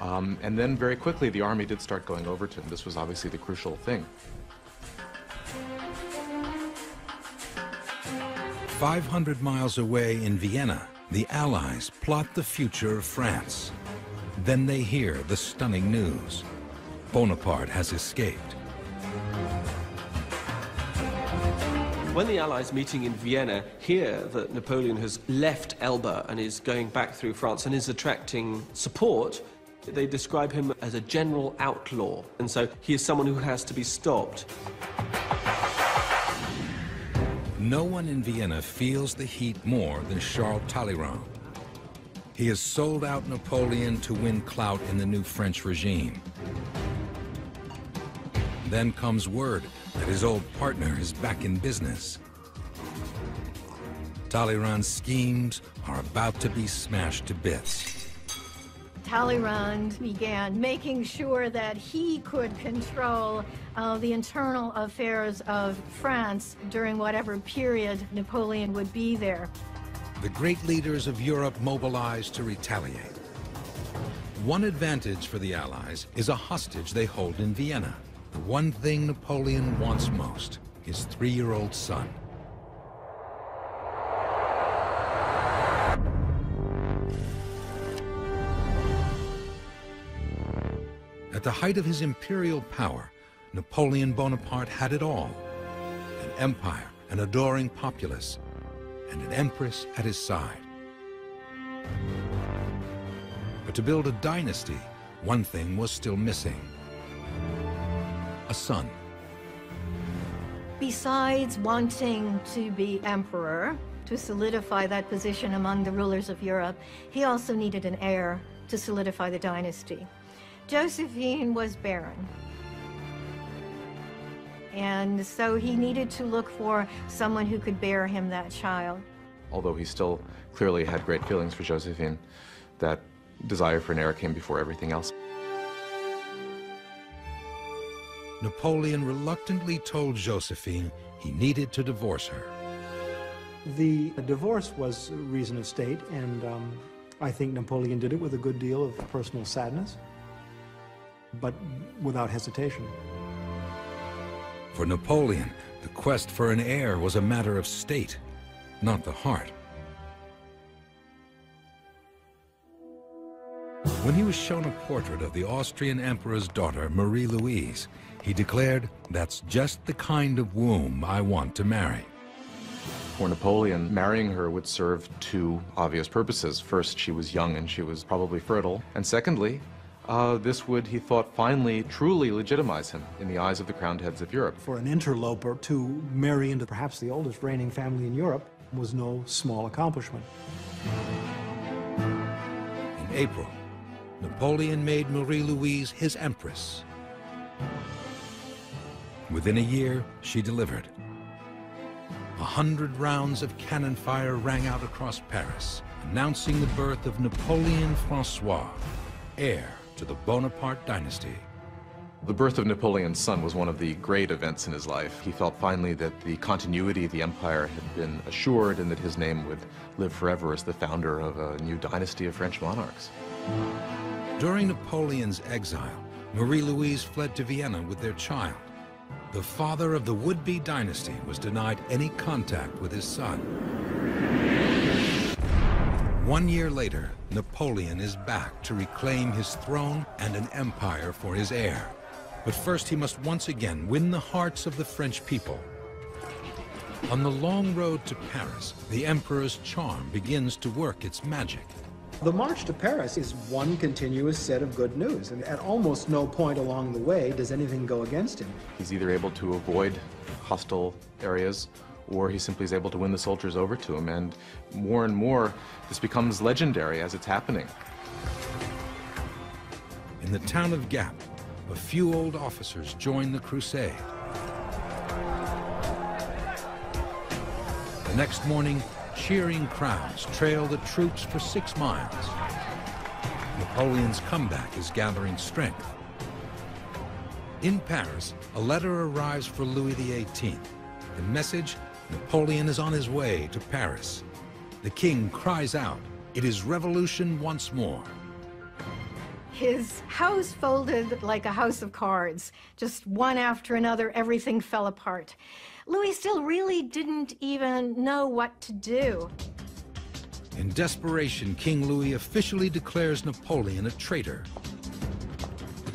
Um, and then very quickly, the army did start going over to him. This was obviously the crucial thing. 500 miles away in Vienna, the Allies plot the future of France. Then they hear the stunning news. Bonaparte has escaped. When the Allies meeting in Vienna hear that Napoleon has left Elba and is going back through France and is attracting support, they describe him as a general outlaw. And so he is someone who has to be stopped. No one in Vienna feels the heat more than Charles Talleyrand. He has sold out Napoleon to win clout in the new French regime. Then comes word that his old partner is back in business. Talleyrand's schemes are about to be smashed to bits. Talleyrand began making sure that he could control uh, the internal affairs of France during whatever period Napoleon would be there. The great leaders of Europe mobilize to retaliate. One advantage for the Allies is a hostage they hold in Vienna. The one thing Napoleon wants most, his three-year-old son. At the height of his imperial power, Napoleon Bonaparte had it all. An empire, an adoring populace, and an empress at his side. But to build a dynasty, one thing was still missing. A son. Besides wanting to be emperor, to solidify that position among the rulers of Europe, he also needed an heir to solidify the dynasty. Josephine was barren. And so he needed to look for someone who could bear him that child. Although he still clearly had great feelings for Josephine, that desire for an heir came before everything else. Napoleon reluctantly told Josephine he needed to divorce her. The divorce was a reason of state, and um, I think Napoleon did it with a good deal of personal sadness, but without hesitation. For Napoleon, the quest for an heir was a matter of state, not the heart. When he was shown a portrait of the Austrian emperor's daughter, Marie Louise, he declared, that's just the kind of womb I want to marry. For Napoleon, marrying her would serve two obvious purposes. First, she was young and she was probably fertile. And secondly, uh, this would, he thought, finally truly legitimize him in the eyes of the crowned heads of Europe. For an interloper to marry into perhaps the oldest reigning family in Europe was no small accomplishment. In April, Napoleon made Marie Louise his empress. Within a year, she delivered. A hundred rounds of cannon fire rang out across Paris, announcing the birth of Napoleon Francois, heir to the Bonaparte dynasty. The birth of Napoleon's son was one of the great events in his life. He felt finally that the continuity of the empire had been assured and that his name would live forever as the founder of a new dynasty of French monarchs. During Napoleon's exile, Marie-Louise fled to Vienna with their child. The father of the would-be dynasty was denied any contact with his son. One year later, Napoleon is back to reclaim his throne and an empire for his heir. But first he must once again win the hearts of the French people. On the long road to Paris, the emperor's charm begins to work its magic. The march to Paris is one continuous set of good news, and at almost no point along the way does anything go against him. He's either able to avoid hostile areas or he simply is able to win the soldiers over to him. And more and more, this becomes legendary as it's happening. In the town of Gap, a few old officers join the crusade. The next morning, cheering crowds trail the troops for six miles. Napoleon's comeback is gathering strength. In Paris, a letter arrives for Louis XVIII. The message, Napoleon is on his way to Paris. The king cries out, it is revolution once more. His house folded like a house of cards. Just one after another, everything fell apart. Louis still really didn't even know what to do. In desperation, King Louis officially declares Napoleon a traitor.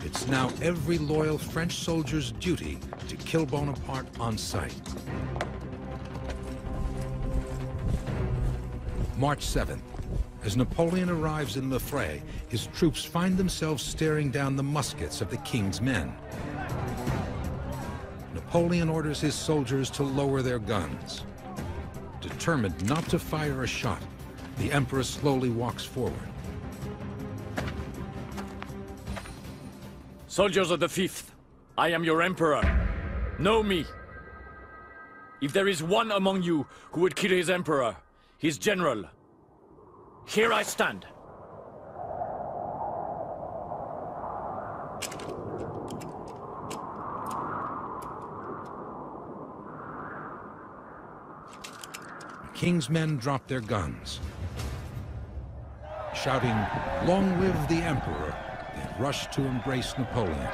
It's now every loyal French soldier's duty to kill Bonaparte on sight. March 7th. As Napoleon arrives in Laffrey, his troops find themselves staring down the muskets of the king's men. Napoleon orders his soldiers to lower their guns. Determined not to fire a shot, the emperor slowly walks forward. Soldiers of the Fifth, I am your emperor. Know me. If there is one among you who would kill his emperor, his general, here I stand. The king's men drop their guns. Shouting, long live the emperor, they rush to embrace Napoleon.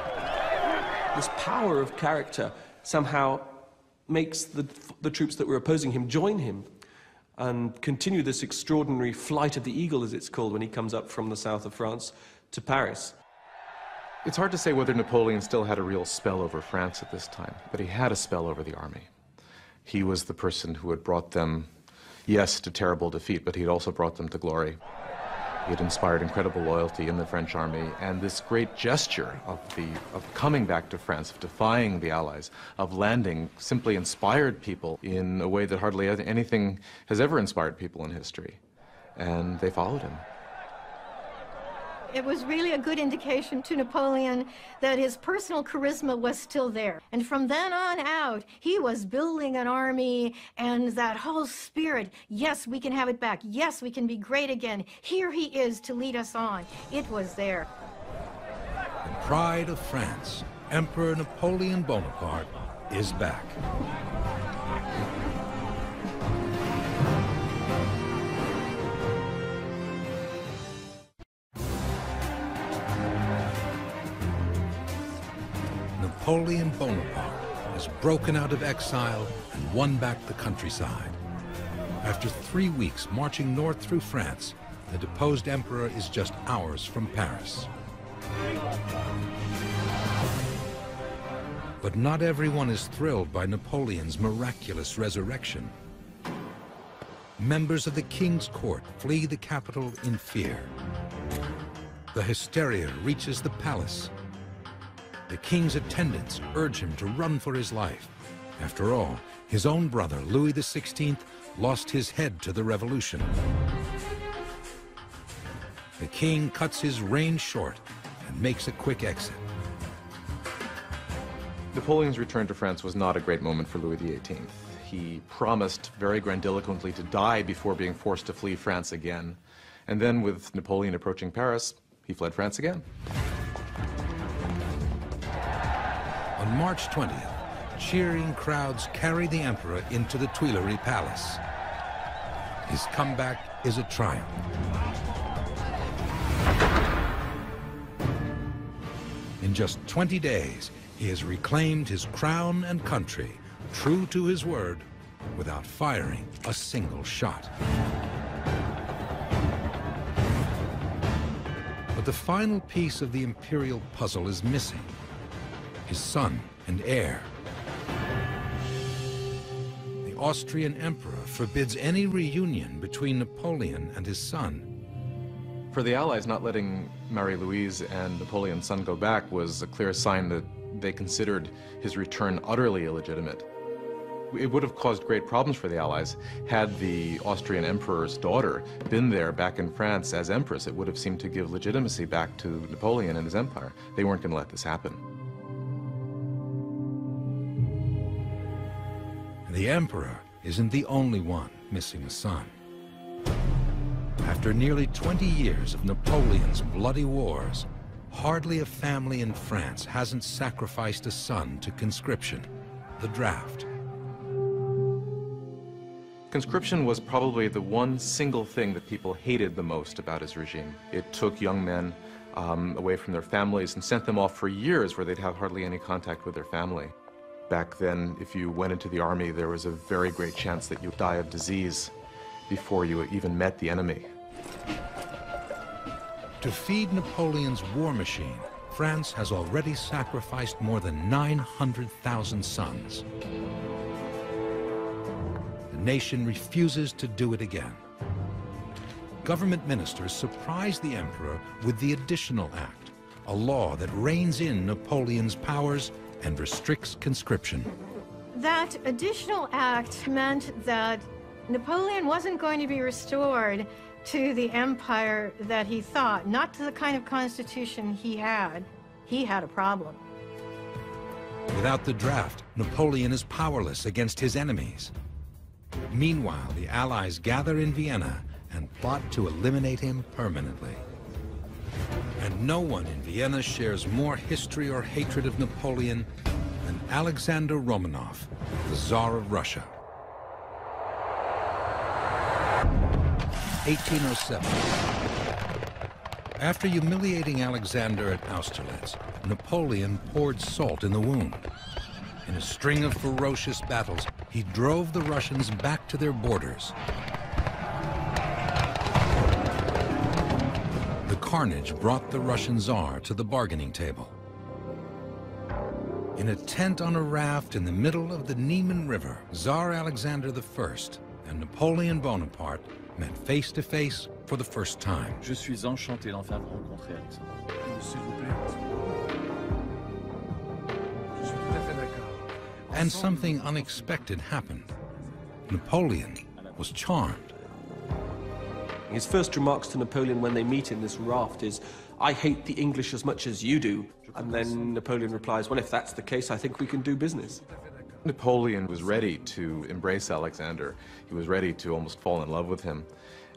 This power of character somehow makes the, the troops that were opposing him join him and continue this extraordinary flight of the eagle, as it's called, when he comes up from the south of France to Paris. It's hard to say whether Napoleon still had a real spell over France at this time, but he had a spell over the army. He was the person who had brought them, yes, to terrible defeat, but he had also brought them to glory. He had inspired incredible loyalty in the French army, and this great gesture of, the, of coming back to France, of defying the Allies, of landing, simply inspired people in a way that hardly anything has ever inspired people in history. And they followed him. It was really a good indication to Napoleon that his personal charisma was still there. And from then on out, he was building an army and that whole spirit yes, we can have it back. Yes, we can be great again. Here he is to lead us on. It was there. The pride of France, Emperor Napoleon Bonaparte, is back. Napoleon Bonaparte has broken out of exile and won back the countryside. After three weeks marching north through France, the deposed emperor is just hours from Paris. But not everyone is thrilled by Napoleon's miraculous resurrection. Members of the king's court flee the capital in fear. The hysteria reaches the palace. The king's attendants urge him to run for his life. After all, his own brother, Louis XVI, lost his head to the revolution. The king cuts his reign short and makes a quick exit. Napoleon's return to France was not a great moment for Louis XVIII. He promised very grandiloquently to die before being forced to flee France again. And then, with Napoleon approaching Paris, he fled France again. March 20th, cheering crowds carry the emperor into the Tuileries Palace. His comeback is a triumph. In just 20 days, he has reclaimed his crown and country, true to his word, without firing a single shot. But the final piece of the imperial puzzle is missing. His son and heir. The Austrian emperor forbids any reunion between Napoleon and his son. For the Allies, not letting Marie-Louise and Napoleon's son go back was a clear sign that they considered his return utterly illegitimate. It would have caused great problems for the Allies had the Austrian emperor's daughter been there back in France as empress. It would have seemed to give legitimacy back to Napoleon and his empire. They weren't going to let this happen. The emperor isn't the only one missing a son. After nearly 20 years of Napoleon's bloody wars, hardly a family in France hasn't sacrificed a son to conscription, the draft. Conscription was probably the one single thing that people hated the most about his regime. It took young men um, away from their families and sent them off for years where they'd have hardly any contact with their family. Back then, if you went into the army, there was a very great chance that you'd die of disease before you even met the enemy. To feed Napoleon's war machine, France has already sacrificed more than 900,000 sons. The nation refuses to do it again. Government ministers surprise the emperor with the Additional Act, a law that reins in Napoleon's powers and restricts conscription. That additional act meant that Napoleon wasn't going to be restored to the empire that he thought, not to the kind of constitution he had. He had a problem. Without the draft, Napoleon is powerless against his enemies. Meanwhile, the Allies gather in Vienna and plot to eliminate him permanently. And no one in Vienna shares more history or hatred of Napoleon than Alexander Romanov, the Tsar of Russia. 1807. After humiliating Alexander at Austerlitz, Napoleon poured salt in the wound. In a string of ferocious battles, he drove the Russians back to their borders. Carnage brought the Russian Tsar to the bargaining table. In a tent on a raft in the middle of the Niemen River, Tsar Alexander I and Napoleon Bonaparte met face to face for the first time. Je suis enchanté d'enfin vous rencontrer, Alexandre. Euh, s'il vous plaît. Je suis tout à fait d'accord. And something unexpected happened. Napoleon was charmed. His first remarks to Napoleon when they meet in this raft is, I hate the English as much as you do. And then Napoleon replies, Well, if that's the case, I think we can do business. Napoleon was ready to embrace Alexander. He was ready to almost fall in love with him.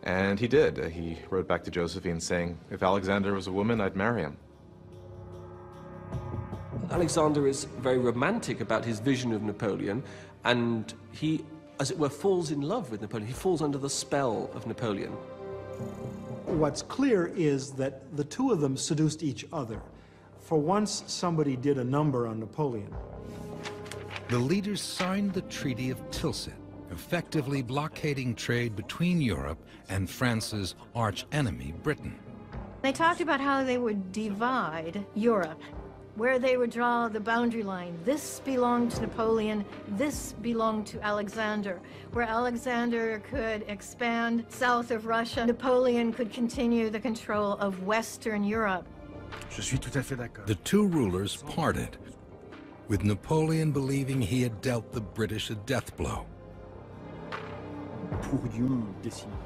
And he did. He wrote back to Josephine saying, If Alexander was a woman, I'd marry him. Alexander is very romantic about his vision of Napoleon, and he, as it were, falls in love with Napoleon. He falls under the spell of Napoleon. What's clear is that the two of them seduced each other. For once, somebody did a number on Napoleon. The leaders signed the Treaty of Tilsit, effectively blockading trade between Europe and France's arch-enemy, Britain. They talked about how they would divide Europe, where they would draw the boundary line. This belonged to Napoleon, this belonged to Alexander. Where Alexander could expand south of Russia, Napoleon could continue the control of Western Europe. Je suis tout à fait d'accord. The two rulers parted, with Napoleon believing he had dealt the British a death blow.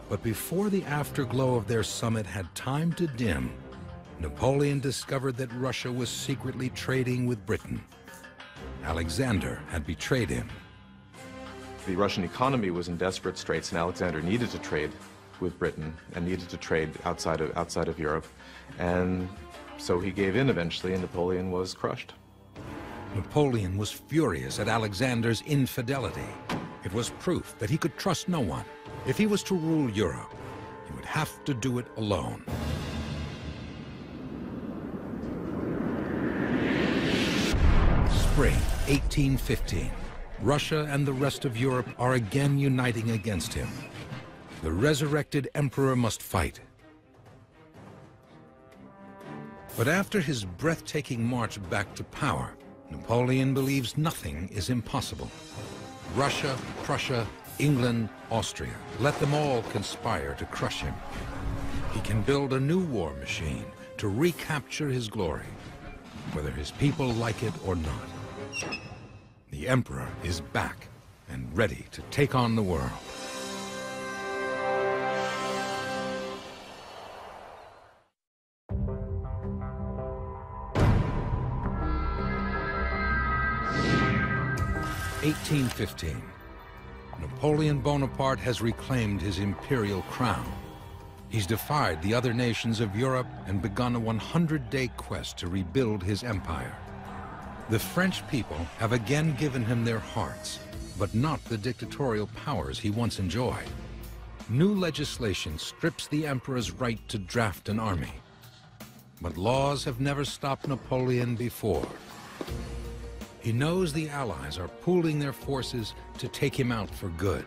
But before the afterglow of their summit had time to dim, Napoleon discovered that Russia was secretly trading with Britain. Alexander had betrayed him. The Russian economy was in desperate straits, and Alexander needed to trade with Britain and needed to trade outside of, outside of Europe. And so he gave in eventually, and Napoleon was crushed. Napoleon was furious at Alexander's infidelity. It was proof that he could trust no one. If he was to rule Europe, he would have to do it alone. Spring 1815. Russia and the rest of Europe are again uniting against him. The resurrected emperor must fight. But after his breathtaking march back to power, Napoleon believes nothing is impossible. Russia, Prussia, England, Austria, let them all conspire to crush him. He can build a new war machine to recapture his glory, whether his people like it or not. The emperor is back and ready to take on the world. Eighteen fifteen. Napoleon Bonaparte has reclaimed his imperial crown. He's defied the other nations of Europe and begun a 100-day quest to rebuild his empire. The French people have again given him their hearts, but not the dictatorial powers he once enjoyed. New legislation strips the emperor's right to draft an army. But laws have never stopped Napoleon before. He knows the Allies are pooling their forces to take him out for good.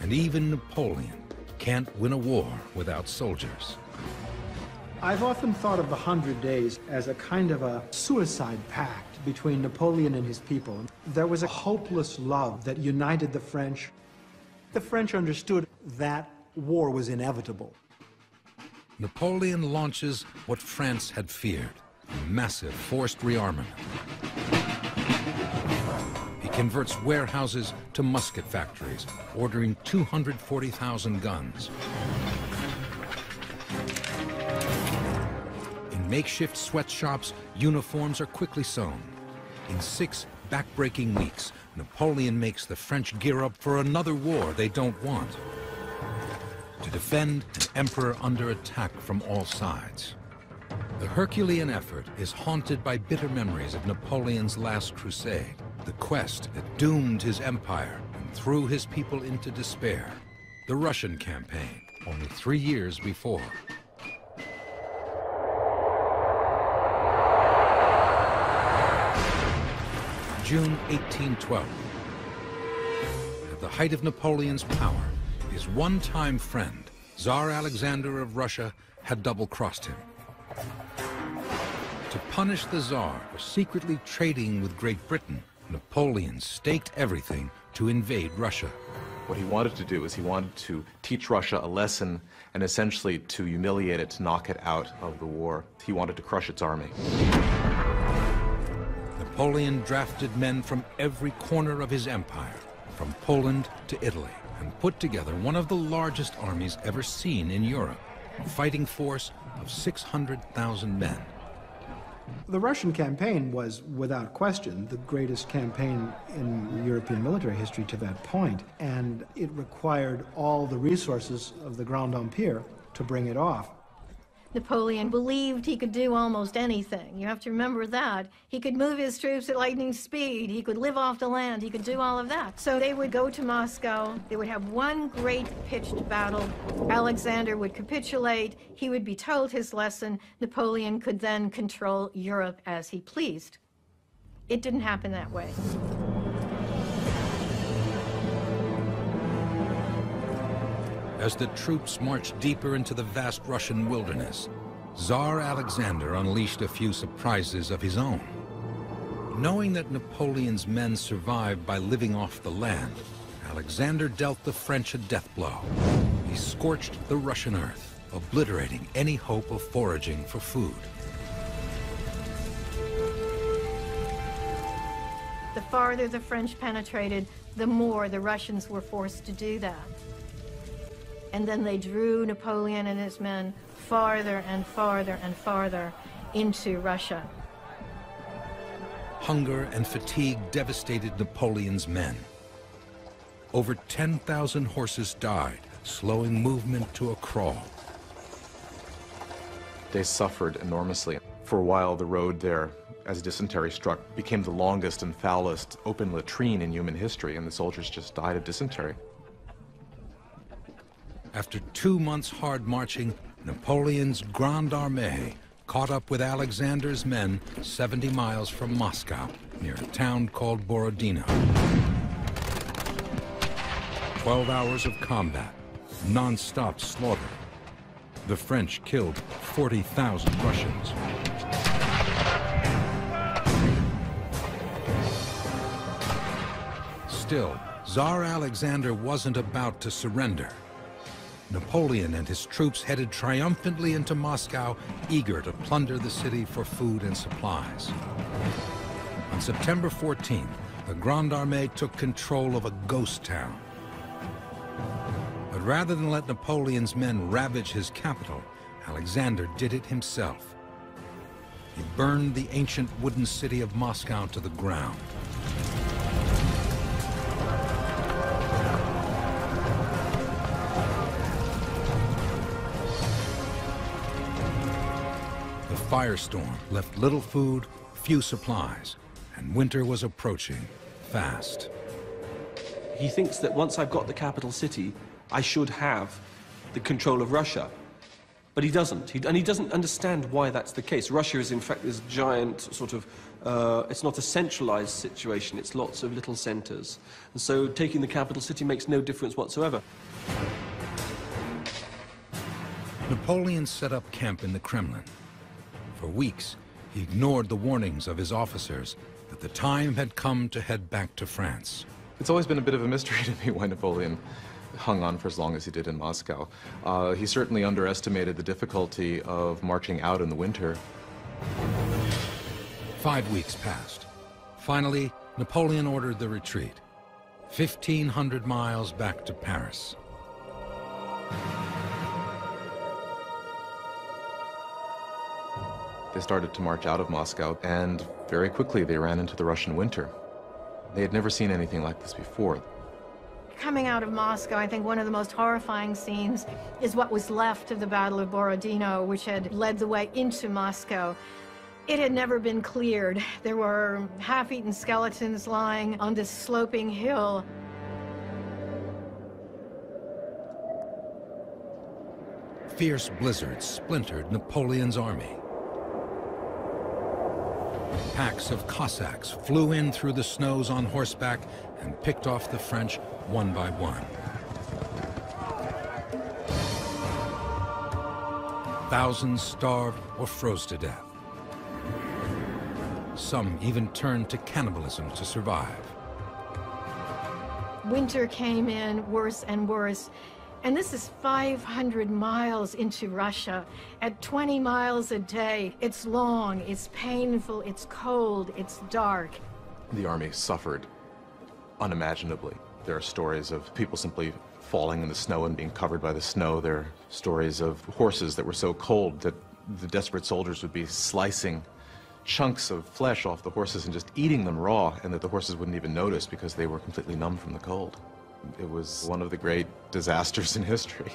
And even Napoleon can't win a war without soldiers. I've often thought of the Hundred Days as a kind of a suicide pact between Napoleon and his people. There was a hopeless love that united the French. The French understood that war was inevitable. Napoleon launches what France had feared, massive forced rearmament. He converts warehouses to musket factories, ordering 240,000 guns. In makeshift sweatshops, uniforms are quickly sewn. In six back-breaking weeks, Napoleon makes the French gear up for another war they don't want. To defend an emperor under attack from all sides. The Herculean effort is haunted by bitter memories of Napoleon's last crusade, the quest that doomed his empire and threw his people into despair. The Russian campaign, only three years before. June 1812. At the height of Napoleon's power, his one-time friend, Tsar Alexander of Russia, had double-crossed him. To punish the Tsar for secretly trading with Great Britain, Napoleon staked everything to invade Russia. What he wanted to do is he wanted to teach Russia a lesson and essentially to humiliate it, to knock it out of the war. He wanted to crush its army. Napoleon drafted men from every corner of his empire, from Poland to Italy, and put together one of the largest armies ever seen in Europe. a fighting force of 600,000 men. The Russian campaign was, without question, the greatest campaign in European military history to that point, and it required all the resources of the Grand Empire to bring it off. Napoleon believed he could do almost anything. You have to remember that. He could move his troops at lightning speed. He could live off the land. He could do all of that. So they would go to Moscow. They would have one great pitched battle. Alexander would capitulate. He would be told his lesson. Napoleon could then control Europe as he pleased. It didn't happen that way. As the troops marched deeper into the vast Russian wilderness, Tsar Alexander unleashed a few surprises of his own. Knowing that Napoleon's men survived by living off the land, Alexander dealt the French a death blow. He scorched the Russian earth, obliterating any hope of foraging for food. The farther the French penetrated, the more the Russians were forced to do that. And then they drew Napoleon and his men farther and farther and farther into Russia. Hunger and fatigue devastated Napoleon's men. Over 10,000 horses died, slowing movement to a crawl. They suffered enormously. For a while, the road there, as dysentery struck, became the longest and foulest open latrine in human history, and the soldiers just died of dysentery. After two months' hard marching, Napoleon's Grande Armée caught up with Alexander's men 70 miles from Moscow, near a town called Borodino. Twelve hours of combat, non-stop slaughter. The French killed 40,000 Russians. Still, Tsar Alexander wasn't about to surrender. Napoleon and his troops headed triumphantly into Moscow, eager to plunder the city for food and supplies. On September 14th, the Grande Armée took control of a ghost town. But rather than let Napoleon's men ravage his capital, Alexander did it himself. He burned the ancient wooden city of Moscow to the ground. Firestorm left little food, few supplies, and winter was approaching fast. He thinks that once I've got the capital city, I should have the control of Russia. But he doesn't, he, and he doesn't understand why that's the case. Russia is, in fact, this giant sort of, uh, it's not a centralized situation, it's lots of little centers. And so taking the capital city makes no difference whatsoever. Napoleon set up camp in the Kremlin, for weeks, he ignored the warnings of his officers that the time had come to head back to France. It's always been a bit of a mystery (laughs) to me why Napoleon hung on for as long as he did in Moscow. Uh, he certainly underestimated the difficulty of marching out in the winter. Five weeks passed. Finally, Napoleon ordered the retreat. 1,500 miles back to Paris. They started to march out of Moscow, and very quickly they ran into the Russian winter. They had never seen anything like this before. Coming out of Moscow, I think one of the most horrifying scenes is what was left of the Battle of Borodino, which had led the way into Moscow. It had never been cleared. There were half-eaten skeletons lying on this sloping hill. Fierce blizzards splintered Napoleon's army. Packs of Cossacks flew in through the snows on horseback and picked off the French one by one. Thousands starved or froze to death. Some even turned to cannibalism to survive. Winter came in worse and worse, and this is 500 miles into Russia at 20 miles a day. It's long, it's painful, it's cold, it's dark. The army suffered unimaginably. There are stories of people simply falling in the snow and being covered by the snow. There are stories of horses that were so cold that the desperate soldiers would be slicing chunks of flesh off the horses and just eating them raw, and that the horses wouldn't even notice because they were completely numb from the cold. It was one of the great disasters in history.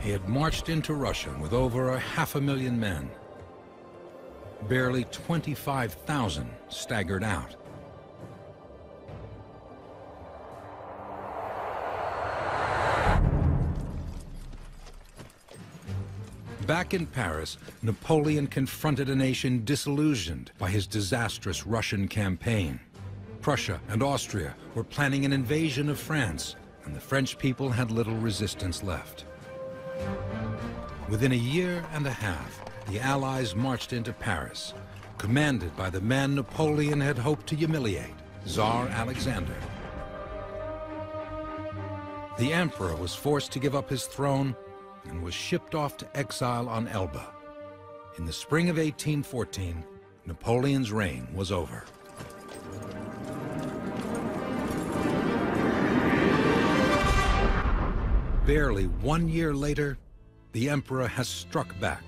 He had marched into Russia with over a half a million men. Barely 25,000 staggered out. Back in Paris, Napoleon confronted a nation disillusioned by his disastrous Russian campaign. Prussia and Austria were planning an invasion of France, and the French people had little resistance left. Within a year and a half, the Allies marched into Paris, commanded by the man Napoleon had hoped to humiliate, Tsar Alexander. The emperor was forced to give up his throne and was shipped off to exile on Elba. In the spring of 1814, Napoleon's reign was over. Barely one year later, the emperor has struck back.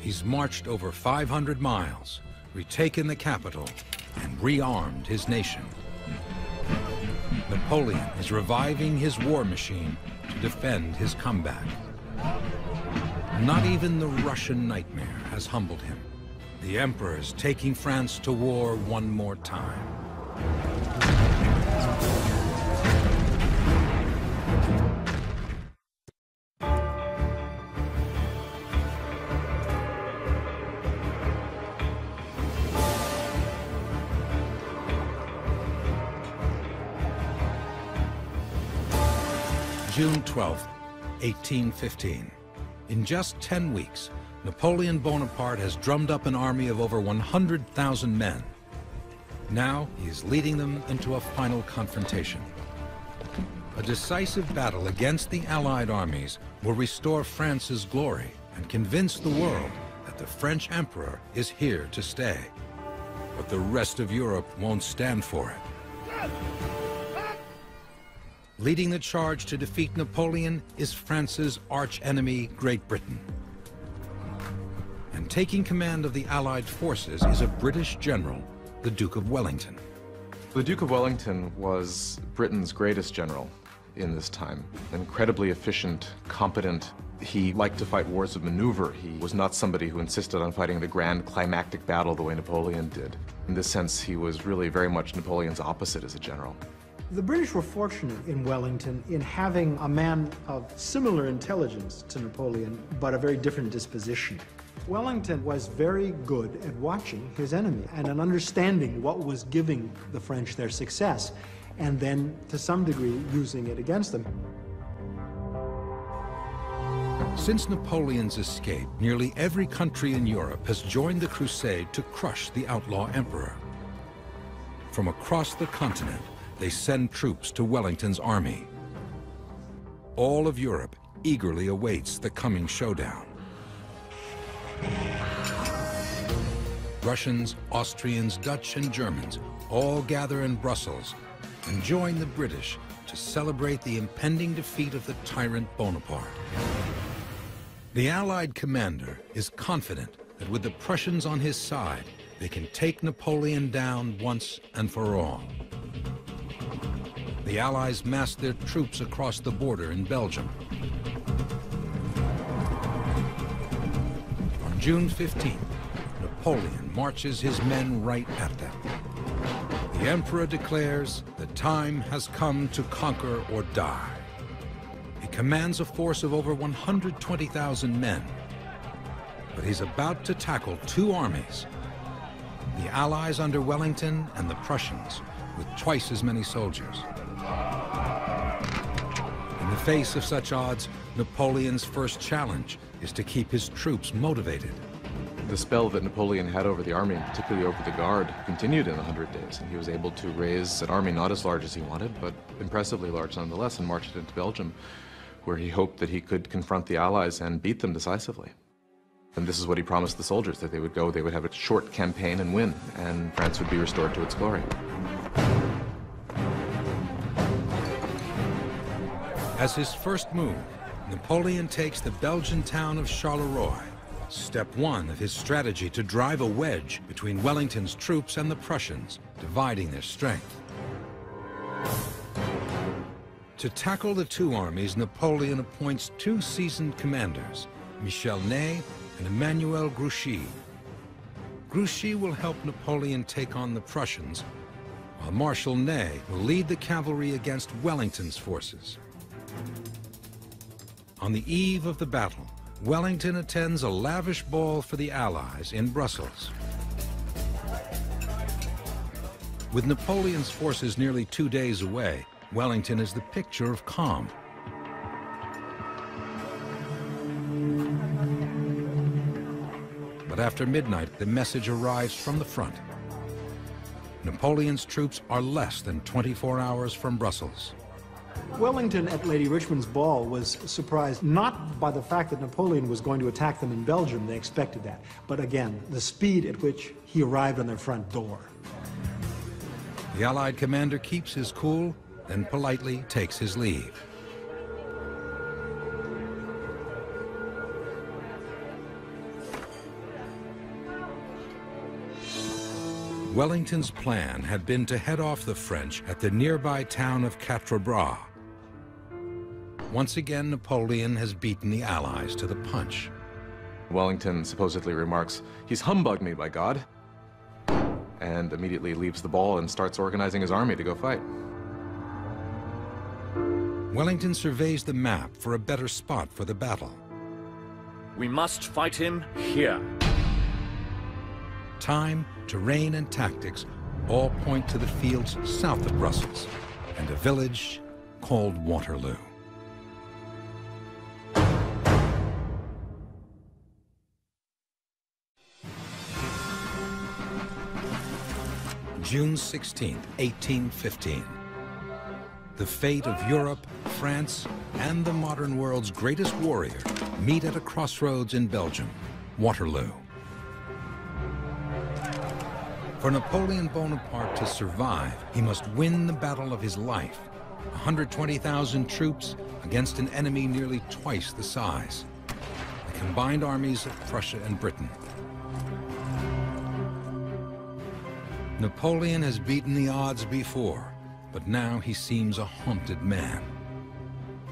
He's marched over 500 miles, retaken the capital, and rearmed his nation. Napoleon is reviving his war machine to defend his comeback. Not even the Russian nightmare has humbled him. The Emperor is taking France to war one more time. 12, 1815. In just 10 weeks, Napoleon Bonaparte has drummed up an army of over 100,000 men. Now he is leading them into a final confrontation. A decisive battle against the Allied armies will restore France's glory and convince the world that the French emperor is here to stay. But the rest of Europe won't stand for it. Leading the charge to defeat Napoleon is France's archenemy, Great Britain. And taking command of the Allied forces is a British general, the Duke of Wellington. The Duke of Wellington was Britain's greatest general in this time. Incredibly efficient, competent. He liked to fight wars of maneuver. He was not somebody who insisted on fighting the grand climactic battle the way Napoleon did. In this sense, he was really very much Napoleon's opposite as a general. The British were fortunate in Wellington in having a man of similar intelligence to Napoleon, but a very different disposition. Wellington was very good at watching his enemy and an understanding what was giving the French their success, and then, to some degree, using it against them. Since Napoleon's escape, nearly every country in Europe has joined the crusade to crush the outlaw emperor. From across the continent, they send troops to Wellington's army. All of Europe eagerly awaits the coming showdown. Russians, Austrians, Dutch, and Germans all gather in Brussels and join the British to celebrate the impending defeat of the tyrant Bonaparte. The Allied commander is confident that with the Prussians on his side, they can take Napoleon down once and for all. The Allies massed their troops across the border in Belgium. On June 15th, Napoleon marches his men right at them. The Emperor declares the time has come to conquer or die. He commands a force of over 120,000 men, but he's about to tackle two armies, the Allies under Wellington and the Prussians, with twice as many soldiers. In the face of such odds, Napoleon's first challenge is to keep his troops motivated. The spell that Napoleon had over the army, particularly over the Guard, continued in the Hundred Days, and he was able to raise an army not as large as he wanted, but impressively large nonetheless, and march it into Belgium, where he hoped that he could confront the Allies and beat them decisively. And this is what he promised the soldiers, that they would go, they would have a short campaign and win, and France would be restored to its glory. As his first move, Napoleon takes the Belgian town of Charleroi, step one of his strategy to drive a wedge between Wellington's troops and the Prussians, dividing their strength. To tackle the two armies, Napoleon appoints two seasoned commanders, Michel Ney and Emmanuel Grouchy. Grouchy will help Napoleon take on the Prussians, while Marshal Ney will lead the cavalry against Wellington's forces. On the eve of the battle, Wellington attends a lavish ball for the Allies in Brussels. With Napoleon's forces nearly two days away, Wellington is the picture of calm. But after midnight, the message arrives from the front. Napoleon's troops are less than 24 hours from Brussels. Wellington at Lady Richmond's ball was surprised not by the fact that Napoleon was going to attack them in Belgium, they expected that, but again, the speed at which he arrived on their front door. The Allied commander keeps his cool, then politely takes his leave. Wellington's plan had been to head off the French at the nearby town of Quatre Bras. Once again, Napoleon has beaten the Allies to the punch. Wellington supposedly remarks, he's humbugged me by God, and immediately leaves the ball and starts organizing his army to go fight. Wellington surveys the map for a better spot for the battle. We must fight him here. Time, terrain, and tactics all point to the fields south of Brussels and a village called Waterloo. June 16, 1815. The fate of Europe, France, and the modern world's greatest warrior meet at a crossroads in Belgium, Waterloo. For Napoleon Bonaparte to survive, he must win the battle of his life. 120,000 troops against an enemy nearly twice the size. The combined armies of Prussia and Britain. Napoleon has beaten the odds before, but now he seems a haunted man.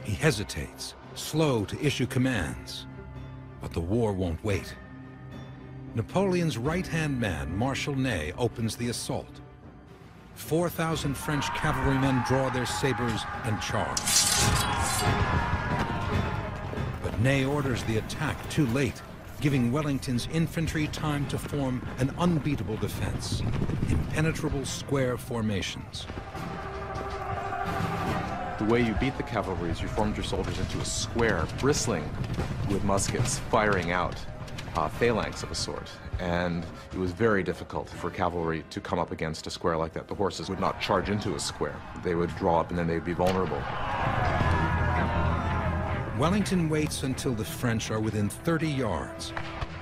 He hesitates, slow to issue commands. But the war won't wait. Napoleon's right-hand man, Marshal Ney, opens the assault. 4,000 French cavalrymen draw their sabers and charge. But Ney orders the attack too late, giving Wellington's infantry time to form an unbeatable defense, impenetrable square formations. The way you beat the cavalry is you formed your soldiers into a square, bristling with muskets firing out uh, phalanx of a sort. And it was very difficult for cavalry to come up against a square like that. The horses would not charge into a square. They would draw up and then they'd be vulnerable. Wellington waits until the French are within 30 yards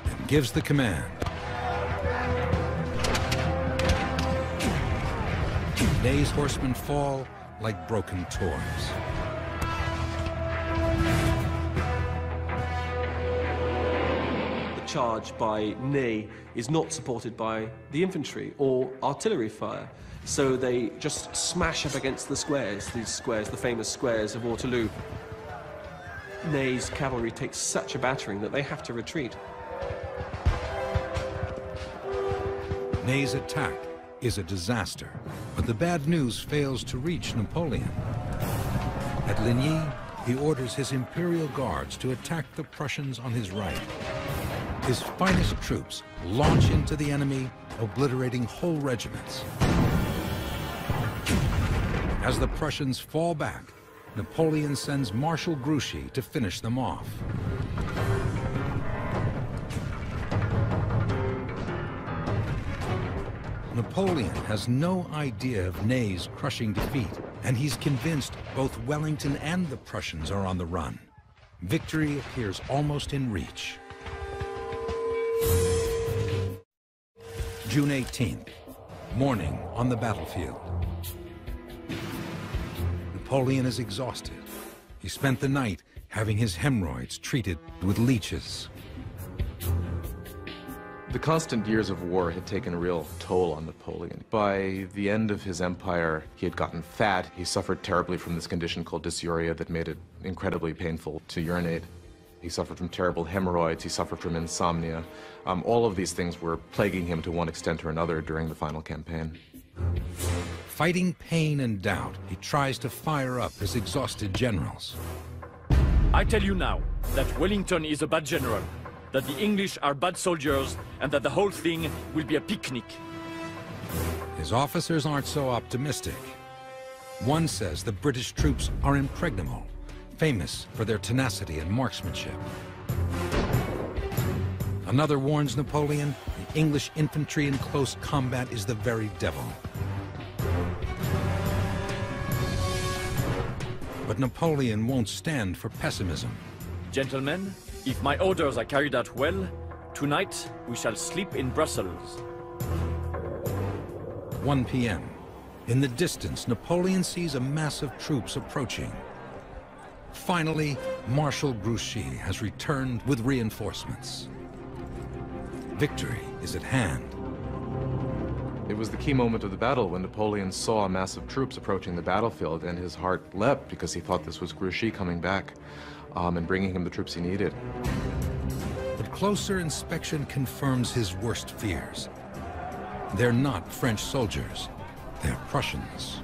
and gives the command. Ney's horsemen fall like broken toys. Charge by Ney is not supported by the infantry or artillery fire. So they just smash up against the squares, these squares, the famous squares of Waterloo. Ney's cavalry takes such a battering that they have to retreat. Ney's attack is a disaster, but the bad news fails to reach Napoleon. At Ligny, he orders his imperial guards to attack the Prussians on his right. His finest troops launch into the enemy, obliterating whole regiments. As the Prussians fall back, Napoleon sends Marshal Grouchy to finish them off. Napoleon has no idea of Ney's crushing defeat, and he's convinced both Wellington and the Prussians are on the run. Victory appears almost in reach. June 18th, morning on the battlefield. Napoleon is exhausted. He spent the night having his hemorrhoids treated with leeches. The constant years of war had taken a real toll on Napoleon. By the end of his empire, he had gotten fat. He suffered terribly from this condition called dysuria that made it incredibly painful to urinate. He suffered from terrible hemorrhoids. He suffered from insomnia. Um, all of these things were plaguing him to one extent or another during the final campaign. Fighting pain and doubt, he tries to fire up his exhausted generals. I tell you now that Wellington is a bad general that the English are bad soldiers and that the whole thing will be a picnic. His officers aren't so optimistic. One says the British troops are impregnable, famous for their tenacity and marksmanship. Another warns Napoleon the English infantry in close combat is the very devil. But Napoleon won't stand for pessimism. Gentlemen, if my orders are carried out well, tonight we shall sleep in Brussels. 1 p.m. In the distance, Napoleon sees a mass of troops approaching. Finally, Marshal Grouchy has returned with reinforcements. Victory is at hand. It was the key moment of the battle when Napoleon saw a mass of troops approaching the battlefield, and his heart leapt because he thought this was Grouchy coming back um, and bringing him the troops he needed. But closer inspection confirms his worst fears. They're not French soldiers, they're Prussians.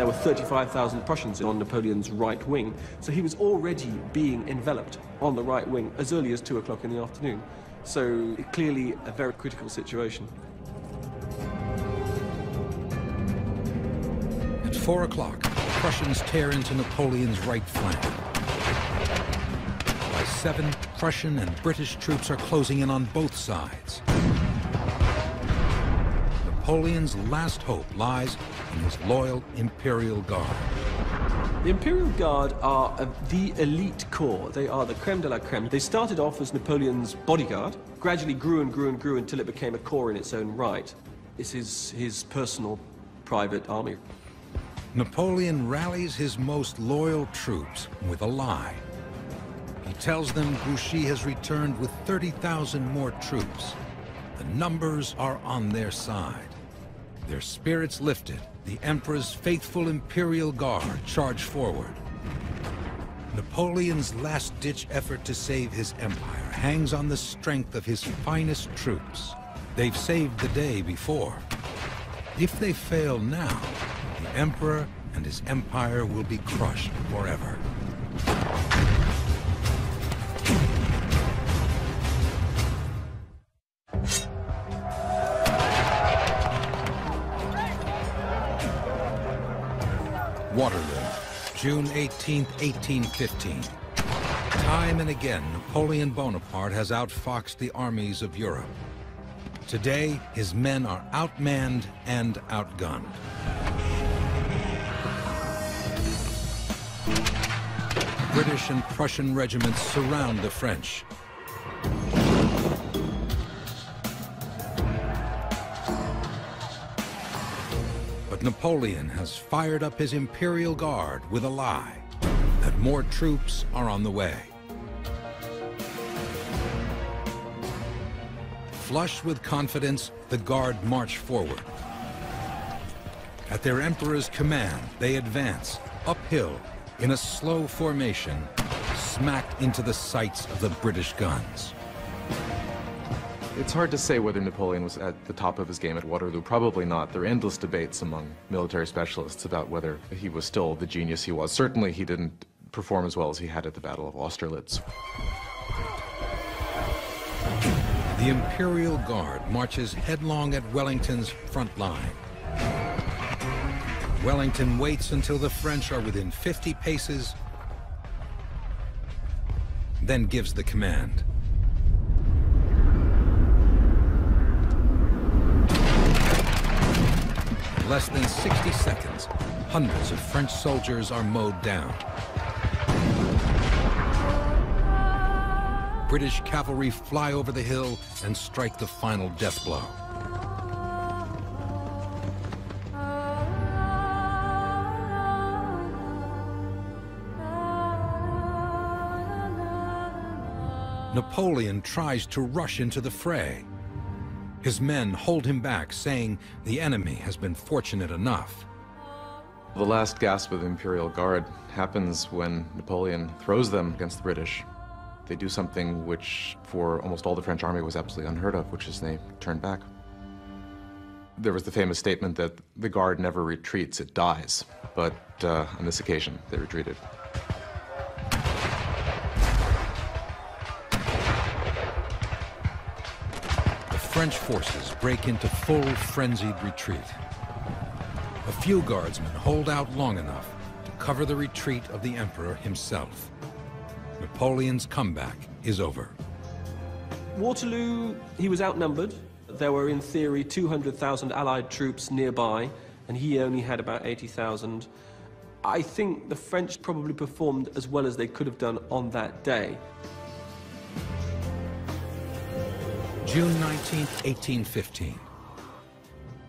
There were 35,000 Prussians on Napoleon's right wing, so he was already being enveloped on the right wing as early as 2 o'clock in the afternoon. So clearly a very critical situation. At Four o'clock, Prussians tear into Napoleon's right flank. By seven, Prussian and British troops are closing in on both sides. Napoleon's last hope lies in his loyal Imperial Guard. The Imperial Guard are uh, the elite corps. They are the creme de la creme. They started off as Napoleon's bodyguard, gradually grew and grew and grew until it became a corps in its own right. This is his personal private army. Napoleon rallies his most loyal troops with a lie. He tells them Grouchy has returned with 30,000 more troops. The numbers are on their side. Their spirits lifted, the Emperor's faithful Imperial Guard charge forward. Napoleon's last-ditch effort to save his empire hangs on the strength of his finest troops. They've saved the day before. If they fail now, the Emperor and his empire will be crushed forever. Waterloo, June 18, 1815. Time and again, Napoleon Bonaparte has outfoxed the armies of Europe. Today, his men are outmanned and outgunned. British and Prussian regiments surround the French. Napoleon has fired up his Imperial Guard with a lie that more troops are on the way. Flush with confidence, the Guard march forward. At their Emperor's command, they advance uphill in a slow formation, smacked into the sights of the British guns. It's hard to say whether Napoleon was at the top of his game at Waterloo. Probably not. There are endless debates among military specialists about whether he was still the genius he was. Certainly, he didn't perform as well as he had at the Battle of Austerlitz. The Imperial Guard marches headlong at Wellington's front line. Wellington waits until the French are within 50 paces, then gives the command. less than 60 seconds, hundreds of French soldiers are mowed down. British cavalry fly over the hill and strike the final death blow. Napoleon tries to rush into the fray, his men hold him back, saying the enemy has been fortunate enough. The last gasp of the Imperial Guard happens when Napoleon throws them against the British. They do something which, for almost all the French army, was absolutely unheard of, which is they turn back. There was the famous statement that the Guard never retreats, it dies. But uh, on this occasion, they retreated. French forces break into full frenzied retreat. A few guardsmen hold out long enough to cover the retreat of the emperor himself. Napoleon's comeback is over. Waterloo, he was outnumbered. There were, in theory, 200,000 Allied troops nearby, and he only had about 80,000. I think the French probably performed as well as they could have done on that day. June 19, 1815.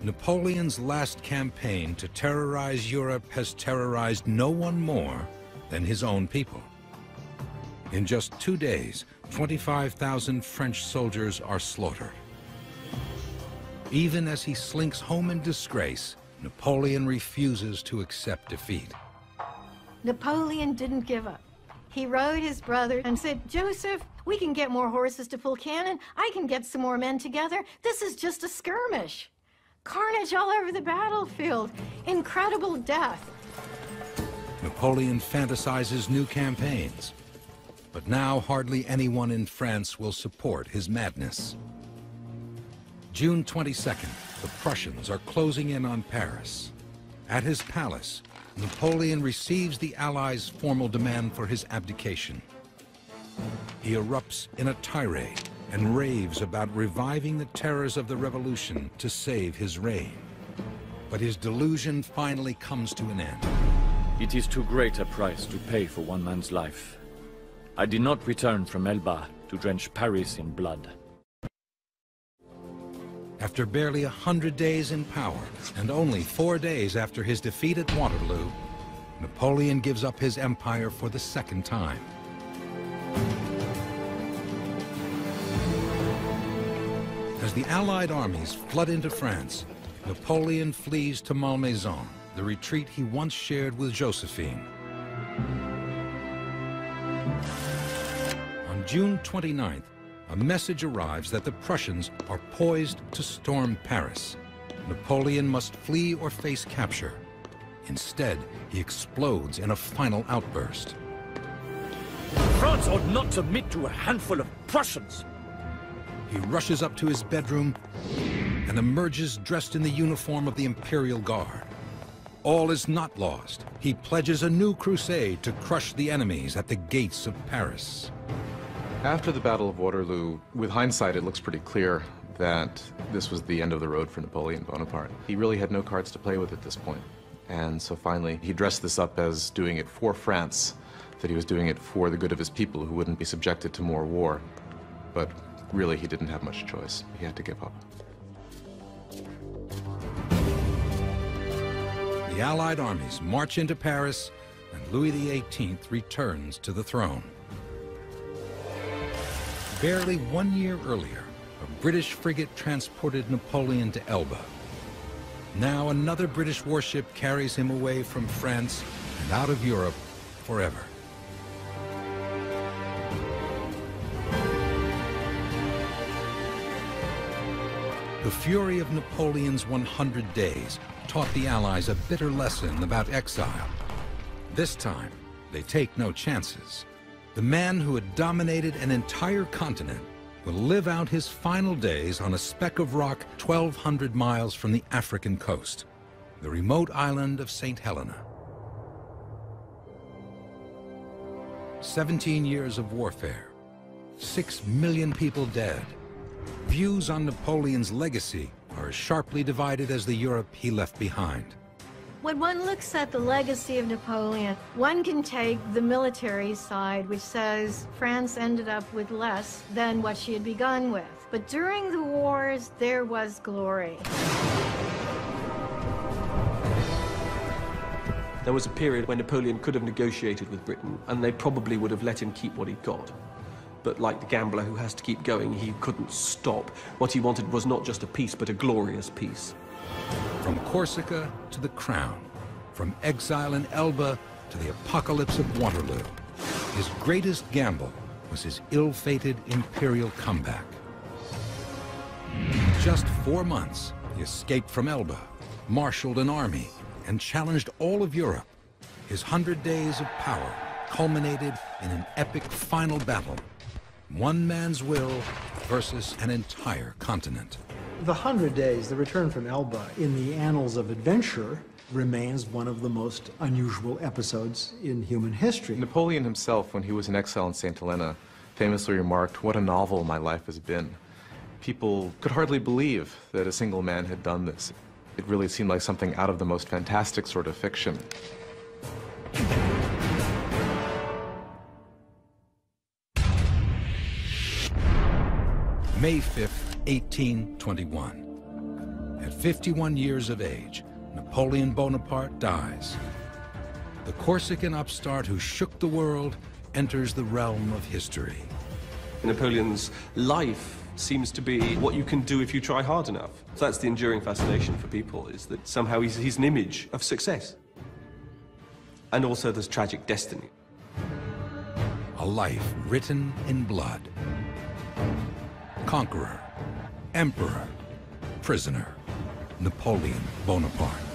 Napoleon's last campaign to terrorize Europe has terrorized no one more than his own people. In just two days, 25,000 French soldiers are slaughtered. Even as he slinks home in disgrace, Napoleon refuses to accept defeat. Napoleon didn't give up. He wrote his brother and said, Joseph, we can get more horses to pull cannon. I can get some more men together. This is just a skirmish. Carnage all over the battlefield. Incredible death. Napoleon fantasizes new campaigns. But now hardly anyone in France will support his madness. June 22nd, the Prussians are closing in on Paris. At his palace, Napoleon receives the Allies' formal demand for his abdication. He erupts in a tirade and raves about reviving the terrors of the revolution to save his reign. But his delusion finally comes to an end. It is too great a price to pay for one man's life. I did not return from Elba to drench Paris in blood. After barely a hundred days in power, and only four days after his defeat at Waterloo, Napoleon gives up his empire for the second time. As the Allied armies flood into France, Napoleon flees to Malmaison, the retreat he once shared with Josephine. On June 29th, a message arrives that the Prussians are poised to storm Paris. Napoleon must flee or face capture. Instead, he explodes in a final outburst. France ought not submit to a handful of Prussians. He rushes up to his bedroom and emerges dressed in the uniform of the Imperial Guard. All is not lost. He pledges a new crusade to crush the enemies at the gates of Paris. After the Battle of Waterloo, with hindsight, it looks pretty clear that this was the end of the road for Napoleon Bonaparte. He really had no cards to play with at this point. And so finally, he dressed this up as doing it for France, that he was doing it for the good of his people who wouldn't be subjected to more war. But really, he didn't have much choice. He had to give up. The Allied armies march into Paris, and Louis XVIII returns to the throne. Barely one year earlier, a British frigate transported Napoleon to Elba. Now another British warship carries him away from France and out of Europe forever. The fury of Napoleon's 100 days taught the Allies a bitter lesson about exile. This time, they take no chances. The man who had dominated an entire continent will live out his final days on a speck of rock 1,200 miles from the African coast, the remote island of St. Helena. 17 years of warfare, 6 million people dead, Views on Napoleon's legacy are as sharply divided as the Europe he left behind. When one looks at the legacy of Napoleon, one can take the military side, which says France ended up with less than what she had begun with. But during the wars, there was glory. There was a period when Napoleon could have negotiated with Britain, and they probably would have let him keep what he'd got. But like the gambler who has to keep going, he couldn't stop. What he wanted was not just a peace, but a glorious peace. From Corsica to the crown, from exile in Elba to the apocalypse of Waterloo, his greatest gamble was his ill-fated imperial comeback. In just four months, he escaped from Elba, marshaled an army, and challenged all of Europe. His hundred days of power culminated in an epic final battle. One man's will versus an entire continent. The Hundred Days, the return from Elba, in the annals of adventure, remains one of the most unusual episodes in human history. Napoleon himself, when he was in exile in St. Helena, famously remarked, What a novel my life has been. People could hardly believe that a single man had done this. It really seemed like something out of the most fantastic sort of fiction. May 5th, 1821. At 51 years of age, Napoleon Bonaparte dies. The Corsican upstart who shook the world enters the realm of history. Napoleon's life seems to be what you can do if you try hard enough. So that's the enduring fascination for people, is that somehow he's, he's an image of success. And also there's tragic destiny. A life written in blood. Conqueror, emperor, prisoner, Napoleon Bonaparte.